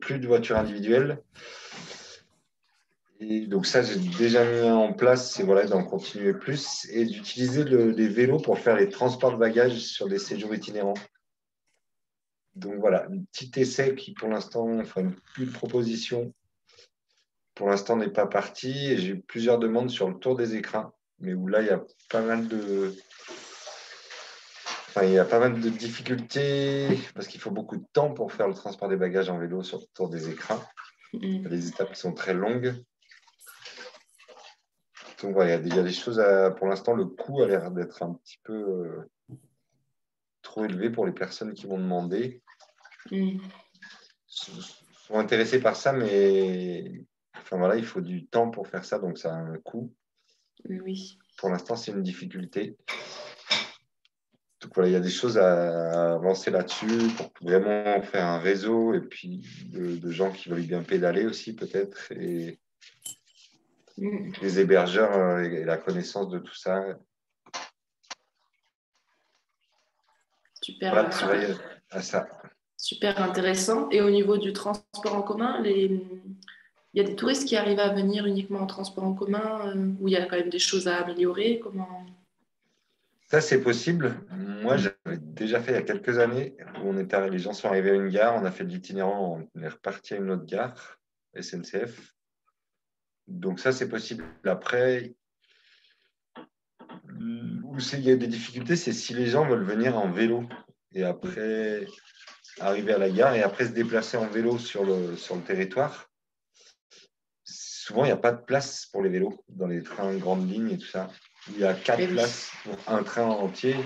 plus de voitures individuelles. Donc ça, j'ai déjà mis en place, c'est voilà, d'en continuer plus et d'utiliser le- les vélos pour faire les transports de bagages sur des séjours itinérants. Donc voilà, un petit essai qui pour l'instant, enfin une, une proposition pour l'instant n'est pas parti et j'ai eu plusieurs demandes sur le tour des écrins, mais où là il y a pas mal de, enfin il y a pas mal de difficultés parce qu'il faut beaucoup de temps pour faire le transport des bagages en vélo sur le tour des écrins. Les étapes sont très longues. Donc voilà, il y a des- il y, a des choses à, pour l'instant, le coût a l'air d'être un petit peu euh, trop élevé pour les personnes qui vont demander. Mm. sont sont intéressés par ça, mais enfin, voilà, il faut du temps pour faire ça, donc ça a un coût. Oui. Pour l'instant, c'est une difficulté. Voilà, il y a des choses à avancer là-dessus pour vraiment faire un réseau et puis de, de gens qui veulent bien pédaler aussi peut-être et Mm. les hébergeurs euh, et la connaissance de tout ça. Super, Voilà, super. travailler à ça. Super intéressant. Et au niveau du transport en commun, les... il y a des touristes qui arrivent à venir uniquement en transport en commun, euh, où il y a quand même des choses à améliorer? Comment... Ça, c'est possible. Moi, j'avais déjà fait il y a quelques années où on les gens sont arrivés à une gare, on a fait de l'itinérant, on est reparti à une autre gare, SNCF. Donc ça, c'est possible. Après, où il y a des difficultés, c'est si les gens veulent venir en vélo et après arriver à la gare et après se déplacer en vélo sur le, sur le territoire. Souvent, il n'y a pas de place pour les vélos dans les trains grandes lignes et tout ça. Il y a quatre Eh places pour un train entier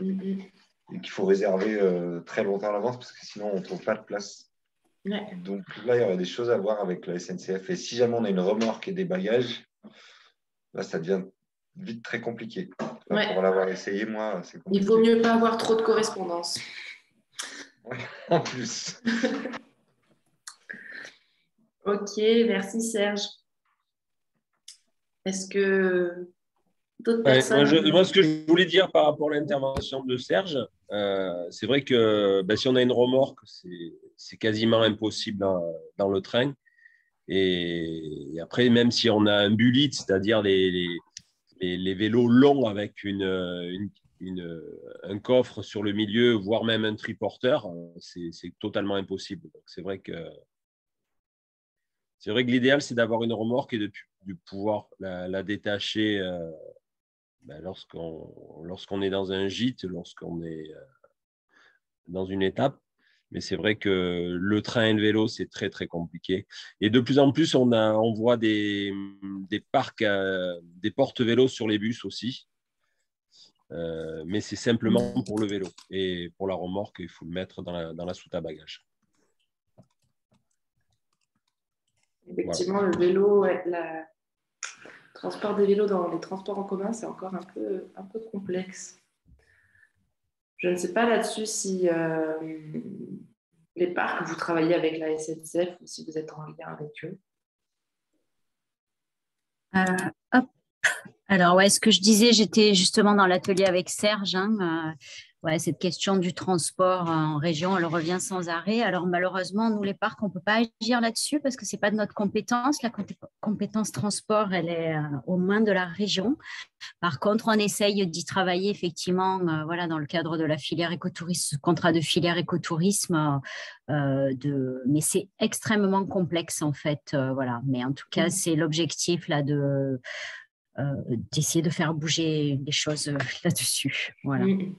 et qu'il faut réserver euh, très longtemps à l'avance parce que sinon on ne trouve pas de place. Ouais. Donc là, il y aurait des choses à voir avec la SNCF. Et si jamais on a une remorque et des bagages, là, ça devient vite très compliqué. Enfin, Ouais. Pour l'avoir essayé, moi, c'est compliqué. Il vaut mieux pas avoir trop de correspondance. En plus. Ok, merci Serge. Est-ce que d'autres Ouais, personnes... moi, je- moi, ce que je voulais dire par rapport à l'intervention de Serge, euh, c'est vrai que ben, si on a une remorque, c'est quasiment impossible dans, dans le train. Et, et après, même si on a un bullet, c'est-à-dire les, les, les- les vélos longs avec une, une- une- un coffre sur le milieu, voire même un triporteur, c'est totalement impossible. Donc, c'est vrai que c'est vrai que l'idéal, c'est d'avoir une remorque et de, pouvoir la, la détacher euh, ben, lorsqu'on est dans un gîte, lorsqu'on est euh, dans une étape. Mais c'est vrai que le train et le vélo, c'est très, très compliqué. Et de plus en plus, on, a, on voit des, des parcs, euh, des portes-vélos sur les bus aussi. Euh, mais c'est simplement pour le vélo. Et pour la remorque, il faut le mettre dans la, dans la soute à bagages. Effectivement, le vélo, la- transport des vélos dans les transports en commun, c'est encore un peu, un peu complexe. Je ne sais pas là-dessus si euh, les parcs, vous travaillez avec la SNCF ou si vous êtes en lien avec eux. Euh. Alors, ouais, ce que je disais, j'étais justement dans l'atelier avec Serge. hein, euh, ouais, cette question du transport en région, elle revient sans arrêt. Alors, malheureusement, nous, les parcs, on ne peut pas agir là-dessus parce que ce n'est pas de notre compétence. La compé- compétence transport, elle est euh, aux mains de la région. Par contre, on essaye d'y travailler effectivement euh, voilà, dans le cadre de la filière écotourisme, contrat de filière écotourisme. euh, de... Mais c'est extrêmement complexe en fait. euh, voilà. Mais en tout cas, Mhm. c'est l'objectif là de euh, d'essayer de faire bouger les choses euh, là-dessus. Voilà. Mm.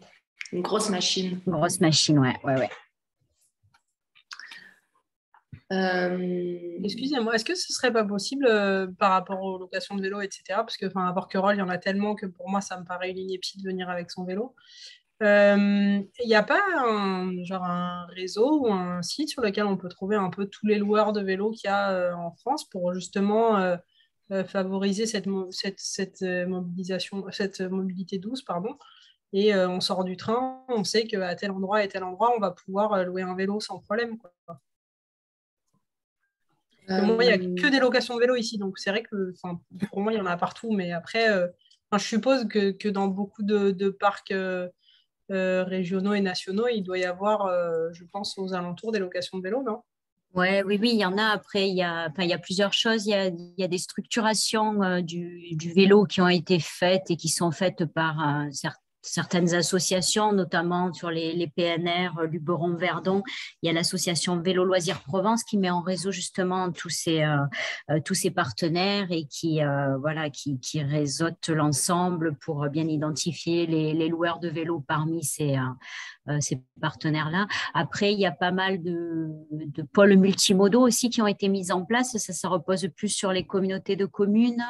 Une grosse machine. Une grosse machine, ouais, ouais, ouais. Euh, Excusez-moi, est-ce que ce serait pas possible euh, par rapport aux locations de vélo, etc. Parce que enfin, à Porquerolles, il y en a tellement que pour moi, ça me paraît une ligne pied de venir avec son vélo. Euh, Il n'y a pas un, genre un réseau ou un site sur lequel on peut trouver un peu tous les loueurs de vélos qu'il y a euh, en France pour justement euh, euh, favoriser cette, mo- cette, cette, mobilisation, cette mobilité douce, pardon. Et euh, on sort du train, on sait qu'à tel endroit et tel endroit, on va pouvoir euh, louer un vélo sans problème. Quoi. Moi, il n'y a que des locations de vélo ici, donc c'est vrai que pour moi, il y en a partout. Mais après, euh, je suppose que, que dans beaucoup de, de parcs euh, euh, régionaux et nationaux, il doit y avoir, euh, je pense, aux alentours des locations de vélo, non? Ouais, oui, oui, il y en a. Après, il y a, il y a plusieurs choses. Il y a, il y a des structurations euh, du, du vélo qui ont été faites et qui sont faites par euh, certains certaines associations, notamment sur les, PNR, euh, Luberon-Verdon. Il y a l'association Vélo Loisirs Provence qui met en réseau justement tous ces, euh, euh, tous partenaires et qui, voilà, qui, qui l'ensemble pour bien identifier les, les, loueurs de vélos parmi ces, ces partenaires-là. Après, il y a pas mal de, de, pôles multimodaux aussi qui ont été mis en place. Ça, ça repose plus sur les communautés de communes,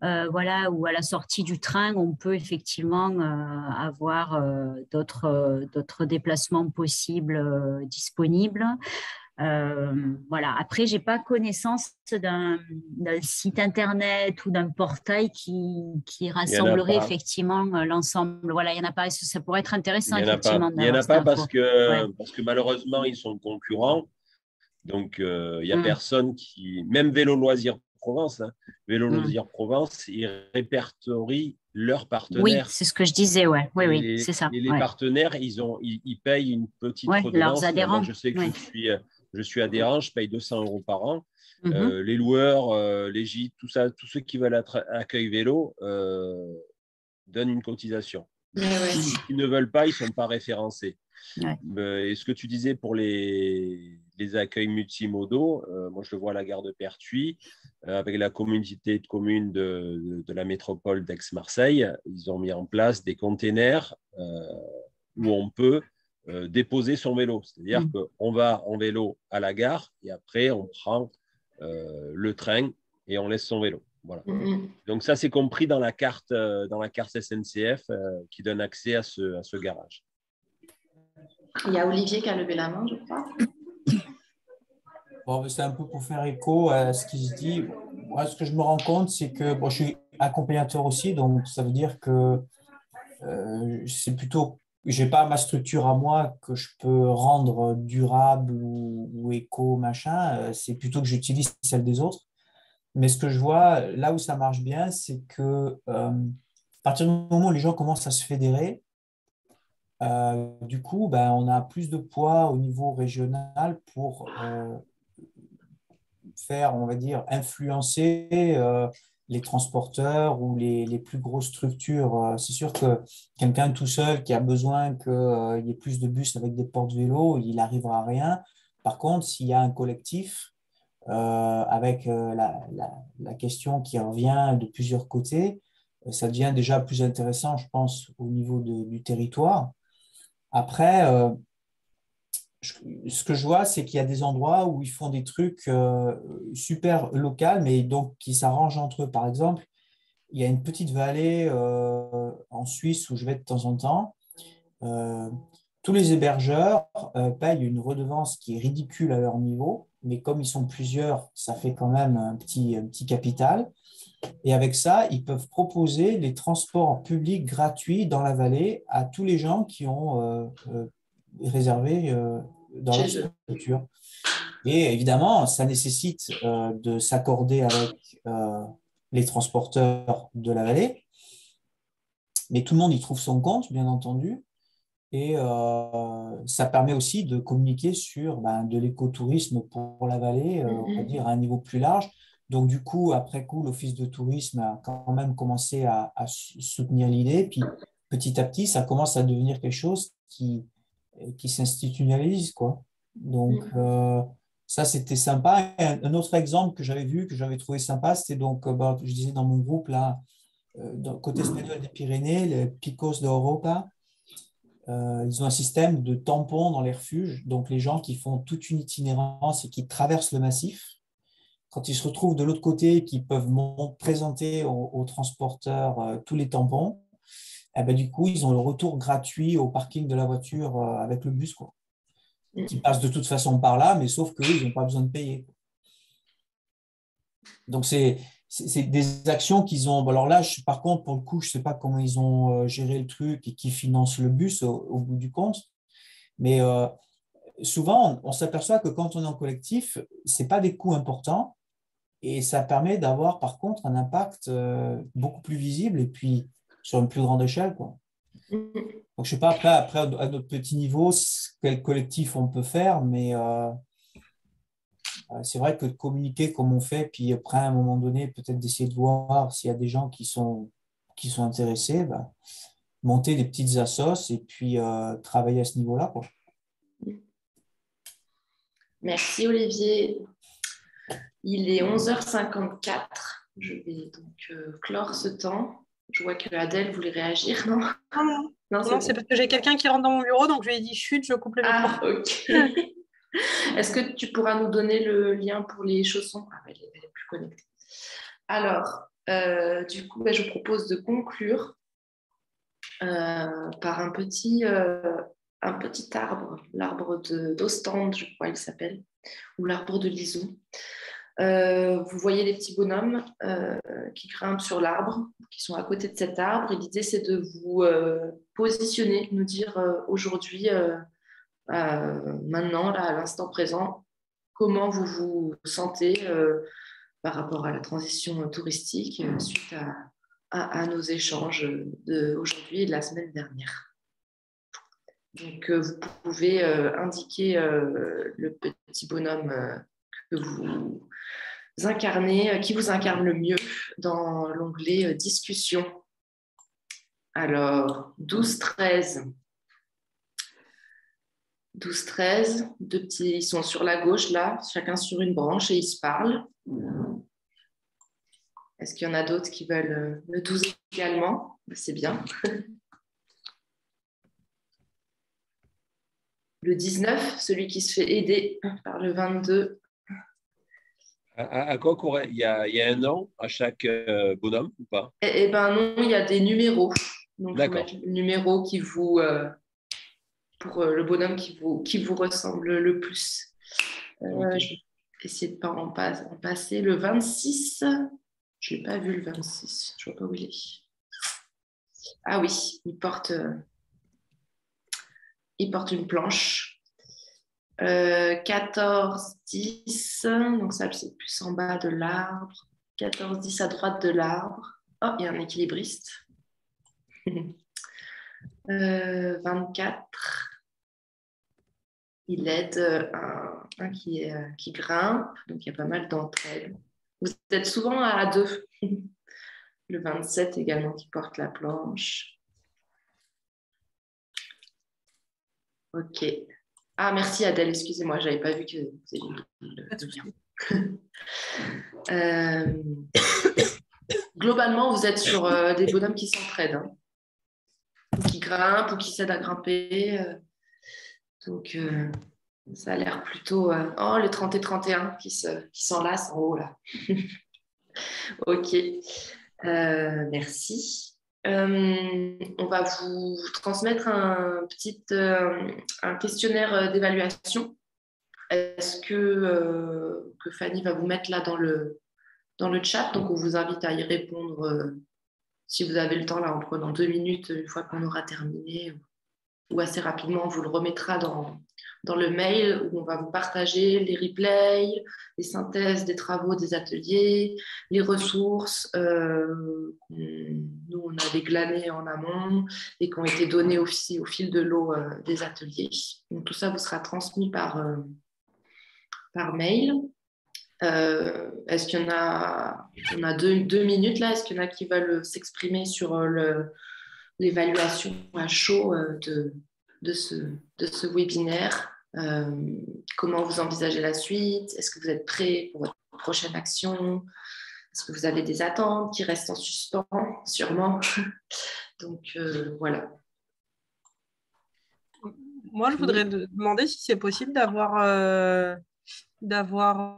voilà, où à la sortie du train, on peut effectivement avoir euh, d'autres, euh, d'autres déplacements possibles euh, disponibles. voilà. Après, j'ai pas connaissance d'un, site internet ou d'un portail qui, qui rassemblerait effectivement l'ensemble. Voilà, il y en a pas. Ça pourrait être intéressant il y effectivement. il n'y en a pas parce que, parce que malheureusement ils sont concurrents. Donc il n'y a mm. personne qui, même Vélo Loisirs Provence, hein, Vélo mm. Loisirs Provence, ils répertorient leurs partenaires. Oui, c'est ce que je disais, ouais. oui, oui, c'est ça. Et les partenaires, ils, ont, ils, payent une petite ouais, Leurs adhérents. je sais que je, suis, je suis adhérent, je paye 200 euros par an. Mhm. Euh, les loueurs, euh, les gîtes, tout ça, tous ceux qui veulent être accueil vélo euh, donnent une cotisation. Ceux qui ne veulent pas, ils ne sont pas référencés. Et ce que tu disais pour les, les accueils multimodaux, moi je le vois à la gare de Pertuis, avec la communauté de communes de, de, la métropole d'Aix-Marseille, ils ont mis en place des containers où on peut déposer son vélo. C'est-à-dire mmh. qu'on va en vélo à la gare et après on prend le train et on laisse son vélo. Voilà. Mmh Donc ça, c'est compris dans la carte, dans la carte SNCF qui donne accès à ce, à ce garage. Il y a Olivier qui a levé la main, je crois. Bon, c'est un peu pour faire écho à ce qui se dit. Moi, ce que je me rends compte, c'est que bon, je suis accompagnateur aussi, donc ça veut dire que euh, c'est plutôt, je n'ai pas ma structure à moi que je peux rendre durable ou, éco, machin. Euh, c'est plutôt que j'utilise celle des autres. Mais ce que je vois, là où ça marche bien, c'est que euh, à partir du moment où les gens commencent à se fédérer, du coup, ben, on a plus de poids au niveau régional pour faire, on va dire, influencer euh, les transporteurs ou les, plus grosses structures. C'est sûr que quelqu'un tout seul qui a besoin qu'il y ait plus de bus avec des portes vélos, il n'arrivera à rien. Par contre, s'il y a un collectif, avec la, question qui revient de plusieurs côtés, ça devient déjà plus intéressant, je pense, au niveau du territoire. Après, euh, ce que je vois, c'est qu'il y a des endroits où ils font des trucs euh, super locaux, mais donc qui s'arrangent entre eux. Par exemple, il y a une petite vallée euh, en Suisse où je vais de temps en temps. tous les hébergeurs payent une redevance qui est ridicule à leur niveau, mais comme ils sont plusieurs, ça fait quand même un petit, un petit capital. Et avec ça, ils peuvent proposer les transports publics gratuits dans la vallée à tous les gens qui ont euh, euh, réservé euh, dans la structure. Et évidemment, ça nécessite de s'accorder avec les transporteurs de la vallée. Mais tout le monde y trouve son compte, bien entendu. Et ça permet aussi de communiquer sur ben, de l'écotourisme pour la vallée, on va mm-hmm. dire à un niveau plus large. Donc, du coup, après coup, l'Office de tourisme a quand même commencé à, soutenir l'idée. Puis, petit à petit, ça commence à devenir quelque chose qui, qui s'institutionnalise. Quoi. Donc, mm. euh, ça, c'était sympa. un, autre exemple que j'avais vu, que j'avais trouvé sympa, c'était donc, euh, bah, je disais dans mon groupe, là, euh, côté espagnol des Pyrénées, les Picos de Europa. ils ont un système de tampons dans les refuges. Donc, les gens qui font toute une itinérance et qui traversent le massif, quand ils se retrouvent de l'autre côté et qu'ils peuvent présenter aux, transporteurs euh, tous les tampons, eh ben, du coup, ils ont le retour gratuit au parking de la voiture euh, avec le bus. Quoi. Ils passent de toute façon par là, mais sauf qu'eux, ils n'ont pas besoin de payer. Donc, c'est des actions qu'ils ont. Alors là, par contre, pour le coup, je ne sais pas comment ils ont euh, géré le truc et qui finance le bus au, bout du compte. Mais souvent, on, s'aperçoit que quand on est en collectif, ce n'est pas des coûts importants. Et ça permet d'avoir par contre un impact euh, beaucoup plus visible et puis sur une plus grande échelle. Quoi. Donc, je ne sais pas après, après, à notre petit niveau, quel collectif on peut faire, mais euh, euh, c'est vrai que de communiquer comme on fait, puis après, à un moment donné, peut-être d'essayer de voir s'il y a des gens qui sont, qui sont intéressés, bah, monter des petites assos et puis euh, travailler à ce niveau-là. quoi. Merci Olivier. Il est 11h54. Je vais donc euh, clore ce temps. Je vois que Adèle voulait réagir, non? Non, non. C'est parce que j'ai quelqu'un qui rentre dans mon bureau, donc je lui ai dit chute, je coupe le micro. Ah, ok. Est-ce que tu pourras nous donner le lien pour les chaussons? Ah, elle est, elle est plus connectée. Alors, euh, du coup, ben, je propose de conclure euh, par un petit, euh, un petit arbre, l'arbre de- d'Ostende, je crois qu'il s'appelle, ou l'arbre de Lison. Euh, vous voyez les petits bonhommes euh, qui grimpent sur l'arbre, qui sont à côté de cet arbre. Et l'idée, c'est de vous euh, positionner, nous dire aujourd'hui, maintenant, là, à l'instant présent, comment vous vous sentez par rapport à la transition touristique suite à, à- nos échanges d'aujourd'hui et de la semaine dernière. Donc, vous pouvez indiquer le petit bonhomme que vous incarnez, euh, qui vous incarne le mieux dans l'onglet euh, Discussion. Alors, 12-13. 12-13, deux petits, ils sont sur la gauche là, chacun sur une branche et ils se parlent. Est-ce qu'il y en a d'autres qui veulent euh, le 12 également? C'est bien. Le 19, celui qui se fait aider par le 22. À, à- quoi courait il y, a, il y a un nom à chaque euh, bonhomme ou pas? Eh, eh ben non, il y a des numéros. Donc, D'accord. le numéro qui vous, euh, pour euh, le bonhomme qui vous, qui vous ressemble le plus. Euh, Je vais essayer de ne pas en, pas- en passer. Le 26, je n'ai pas vu le 26. Je ne vois pas où il est. Ah oui, il porte, euh, il porte une planche. Euh, 14, 10, donc ça c'est plus en bas de l'arbre. 14, 10 à droite de l'arbre. Oh, il y a un équilibriste. Euh, 24, il aide euh, un, qui, euh, qui grimpe, donc il y a pas mal d'entraide. Vous êtes souvent à deux. Le 27 également qui porte la planche. Ok. Ah, merci Adèle, excusez-moi, je n'avais pas vu que vous aviez le. Euh, globalement, vous êtes sur euh, des bonhommes qui s'entraident, hein. Qui grimpent ou qui s'aident à grimper. euh. donc, euh, ça a l'air plutôt. Oh, le 30 et 31 qui se- qui s'enlacent en haut là. ok. Merci. Euh, on va vous transmettre un petit euh, questionnaire euh, d'évaluation. Est-ce que, que Fanny va vous mettre là dans le, chat? Donc, on vous invite à y répondre si vous avez le temps, là, en prenant deux minutes une fois qu'on aura terminé, ou assez rapidement, on vous le remettra dans, dans le mail où on va vous partager les replays, les synthèses des travaux des ateliers, les ressources euh, nous, on avait glanées en amont et qui ont été données aussi au fil de l'eau euh, des ateliers. Donc, tout ça vous sera transmis par, euh, par mail. Euh, Est-ce qu'il y en a, on a deux, minutes là? Est-ce qu'il y en a qui veulent s'exprimer sur l'évaluation à chaud de, de, ce, de ce webinaire Euh, Comment vous envisagez la suite? Est-ce que vous êtes prêts pour votre prochaine action? Est-ce que vous avez des attentes qui restent en suspens? Sûrement. Donc euh, voilà. Moi, je voudrais de- demander si c'est possible d'avoir. euh, d'avoir.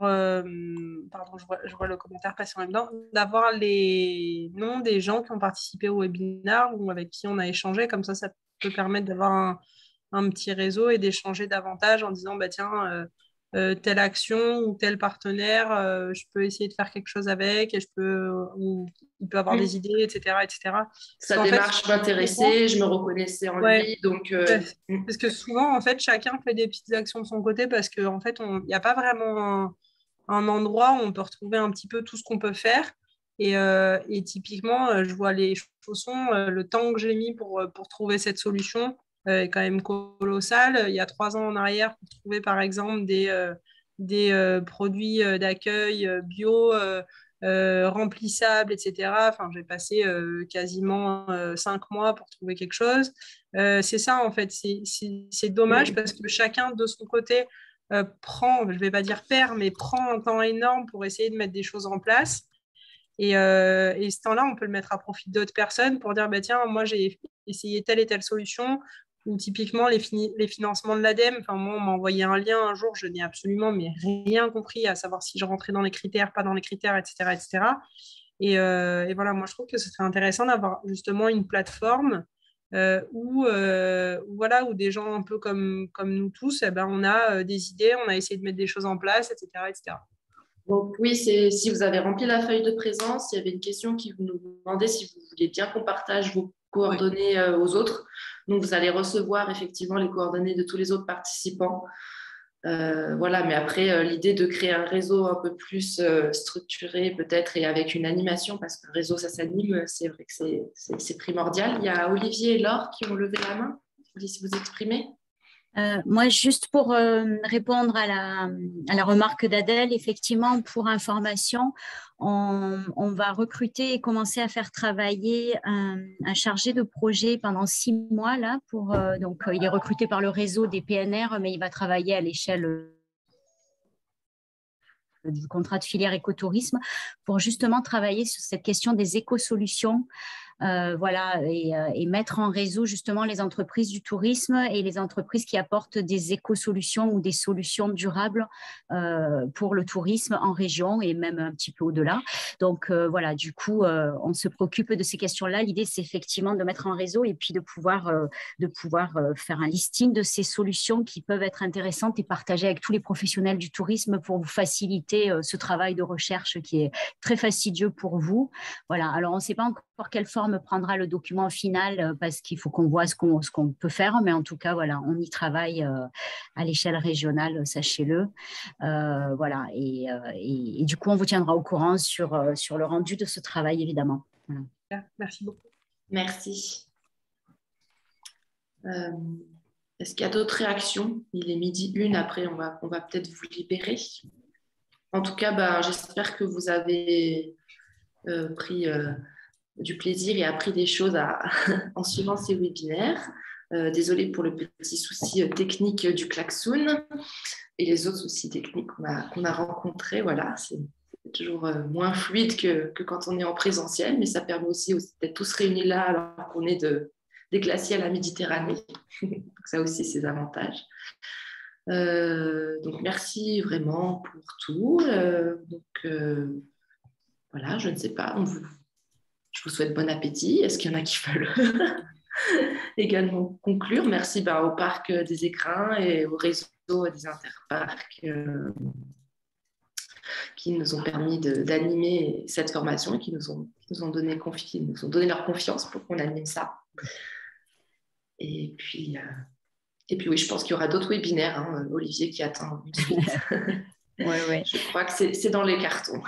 pardon, je vois, je vois le commentaire passer en même temps. D'avoir les noms des gens qui ont participé au webinaire ou avec qui on a échangé. Comme ça, ça peut permettre d'avoir un, un petit réseau et d'échanger davantage en disant bah, tiens, euh, euh, telle action ou tel partenaire, euh, je peux essayer de faire quelque chose avec et je peux. ou il peut avoir Mm. des idées, etc. etc. Sa démarche m'intéressait, je me reconnaissais en Ouais. lui. Donc, Ouais. Parce que souvent, en fait, chacun fait des petites actions de son côté parce qu'en en fait, il n'y a pas vraiment un, un endroit où on peut retrouver un petit peu tout ce qu'on peut faire. Et, et typiquement, je vois les chaussons, le temps que j'ai mis pour, pour trouver cette solution est quand même colossal. Il y a trois ans en arrière, pour trouver par exemple des, euh, des produits d'accueil bio remplissables, etc. Enfin, j'ai passé quasiment cinq mois pour trouver quelque chose. c'est ça, en fait. C'est dommage parce que chacun, de son côté, prend, je ne vais pas dire perd, mais prend un temps énorme pour essayer de mettre des choses en place. Et, ce temps-là, on peut le mettre à profit d'autres personnes pour dire, bah, tiens, moi, j'ai essayé telle et telle solution, ou typiquement les, les financements de l'ADEME. Enfin, moi, on m'a envoyé un lien un jour, je n'ai absolument mais rien compris à savoir si je rentrais dans les critères, pas dans les critères, etc. etc. Et, euh, et voilà, moi, je trouve que ce serait intéressant d'avoir justement une plateforme euh, où, euh, voilà, où des gens un peu comme, comme nous tous, eh ben, on a des idées, on a essayé de mettre des choses en place, etc. etc. Donc oui, c'est si vous avez rempli la feuille de présence, il y avait une question qui vous nous demandait si vous vouliez bien qu'on partage vos coordonnées aux autres. Vous allez recevoir effectivement les coordonnées de tous les autres participants. Euh, voilà, mais après, euh, l'idée de créer un réseau un peu plus euh, structuré peut-être et avec une animation, parce que réseau, ça s'anime, c'est vrai que c'est primordial. Il y a Olivier et Laure qui ont levé la main. Vous si vous exprimez? Euh, moi, juste pour euh, répondre à la, remarque d'Adèle, effectivement, pour information, on, va recruter et commencer à faire travailler un, chargé de projet pendant six mois. Là, euh, donc, il est recruté par le réseau des PNR, mais il va travailler à l'échelle du contrat de filière écotourisme pour justement travailler sur cette question des écosolutions euh, voilà, euh, et, mettre en réseau justement les entreprises du tourisme et les entreprises qui apportent des éco-solutions ou des solutions durables euh, pour le tourisme en région et même un petit peu au-delà. Donc voilà, du coup, on se préoccupe de ces questions-là. L'idée, c'est effectivement de mettre en réseau et puis de pouvoir, de pouvoir faire un listing de ces solutions qui peuvent être intéressantes et partagées avec tous les professionnels du tourisme pour vous faciliter ce travail de recherche qui est très fastidieux pour vous. Voilà, alors on ne sait pas encore quelle forme prendra le document final euh, parce qu'il faut qu'on voit ce qu'on peut faire. Mais en tout cas, voilà, on y travaille euh, à l'échelle régionale, sachez-le. Euh, voilà, et, et, du coup, on vous tiendra au courant sur, sur le rendu de ce travail, évidemment. Merci beaucoup. Merci. Est-ce qu'il y a d'autres réactions? Il est midi une, après on va, on va peut-être vous libérer. En tout cas, ben, j'espère que vous avez pris du plaisir et appris des choses en suivant ces webinaires. Euh, désolée pour le petit souci euh, technique du klaxon et les autres soucis techniques qu'on a, rencontrés. Voilà, c'est toujours euh, moins fluide que, quand on est en présentiel, mais ça permet aussi d'être tous réunis là alors qu'on est de, des glaciers à la Méditerranée. ça aussi, ses avantages. donc merci vraiment pour tout. voilà, je ne sais pas, on vous je vous souhaite bon appétit. Est-ce qu'il y en a qui veulent également conclure? Merci bah, au Parc des Écrins et au réseau des interparcs euh, qui nous ont permis d'animer cette formation et qui nous ont, nous ont, donné, nous ont donné leur confiance pour qu'on anime ça. Et puis, euh, et puis oui, je pense qu'il y aura d'autres webinaires. Hein, Olivier qui attend une suite. ouais, ouais. Je crois que c'est dans les cartons.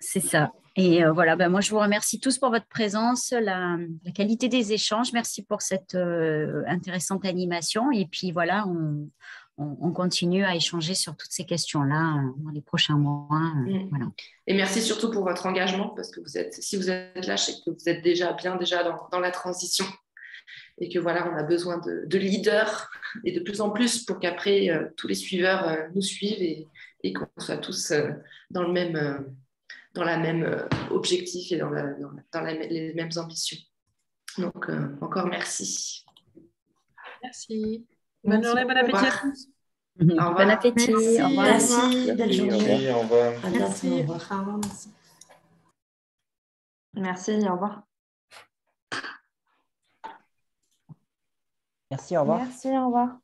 c'est ça. Et euh, voilà, ben moi je vous remercie tous pour votre présence, la, qualité des échanges. Merci pour cette euh, intéressante animation. Et puis voilà, on, on, continue à échanger sur toutes ces questions-là euh, dans les prochains mois. Mm. Voilà. Et merci surtout pour votre engagement, parce que vous êtes, si vous êtes là, c'est que vous êtes déjà bien déjà dans, dans, la transition. Et que voilà, on a besoin de, de leaders et de plus en plus pour qu'après tous les suiveurs nous suivent et, et qu'on soit tous dans le même dans la même euh, objectif et dans, dans, les mêmes ambitions. Donc, euh, encore merci. Merci. Bonne journée, bon appétit à tous. Bon appétit. Au revoir. Merci. Belle journée. Au revoir. Merci. Au revoir. Merci. Au revoir. Merci. Au revoir. Merci. Au revoir.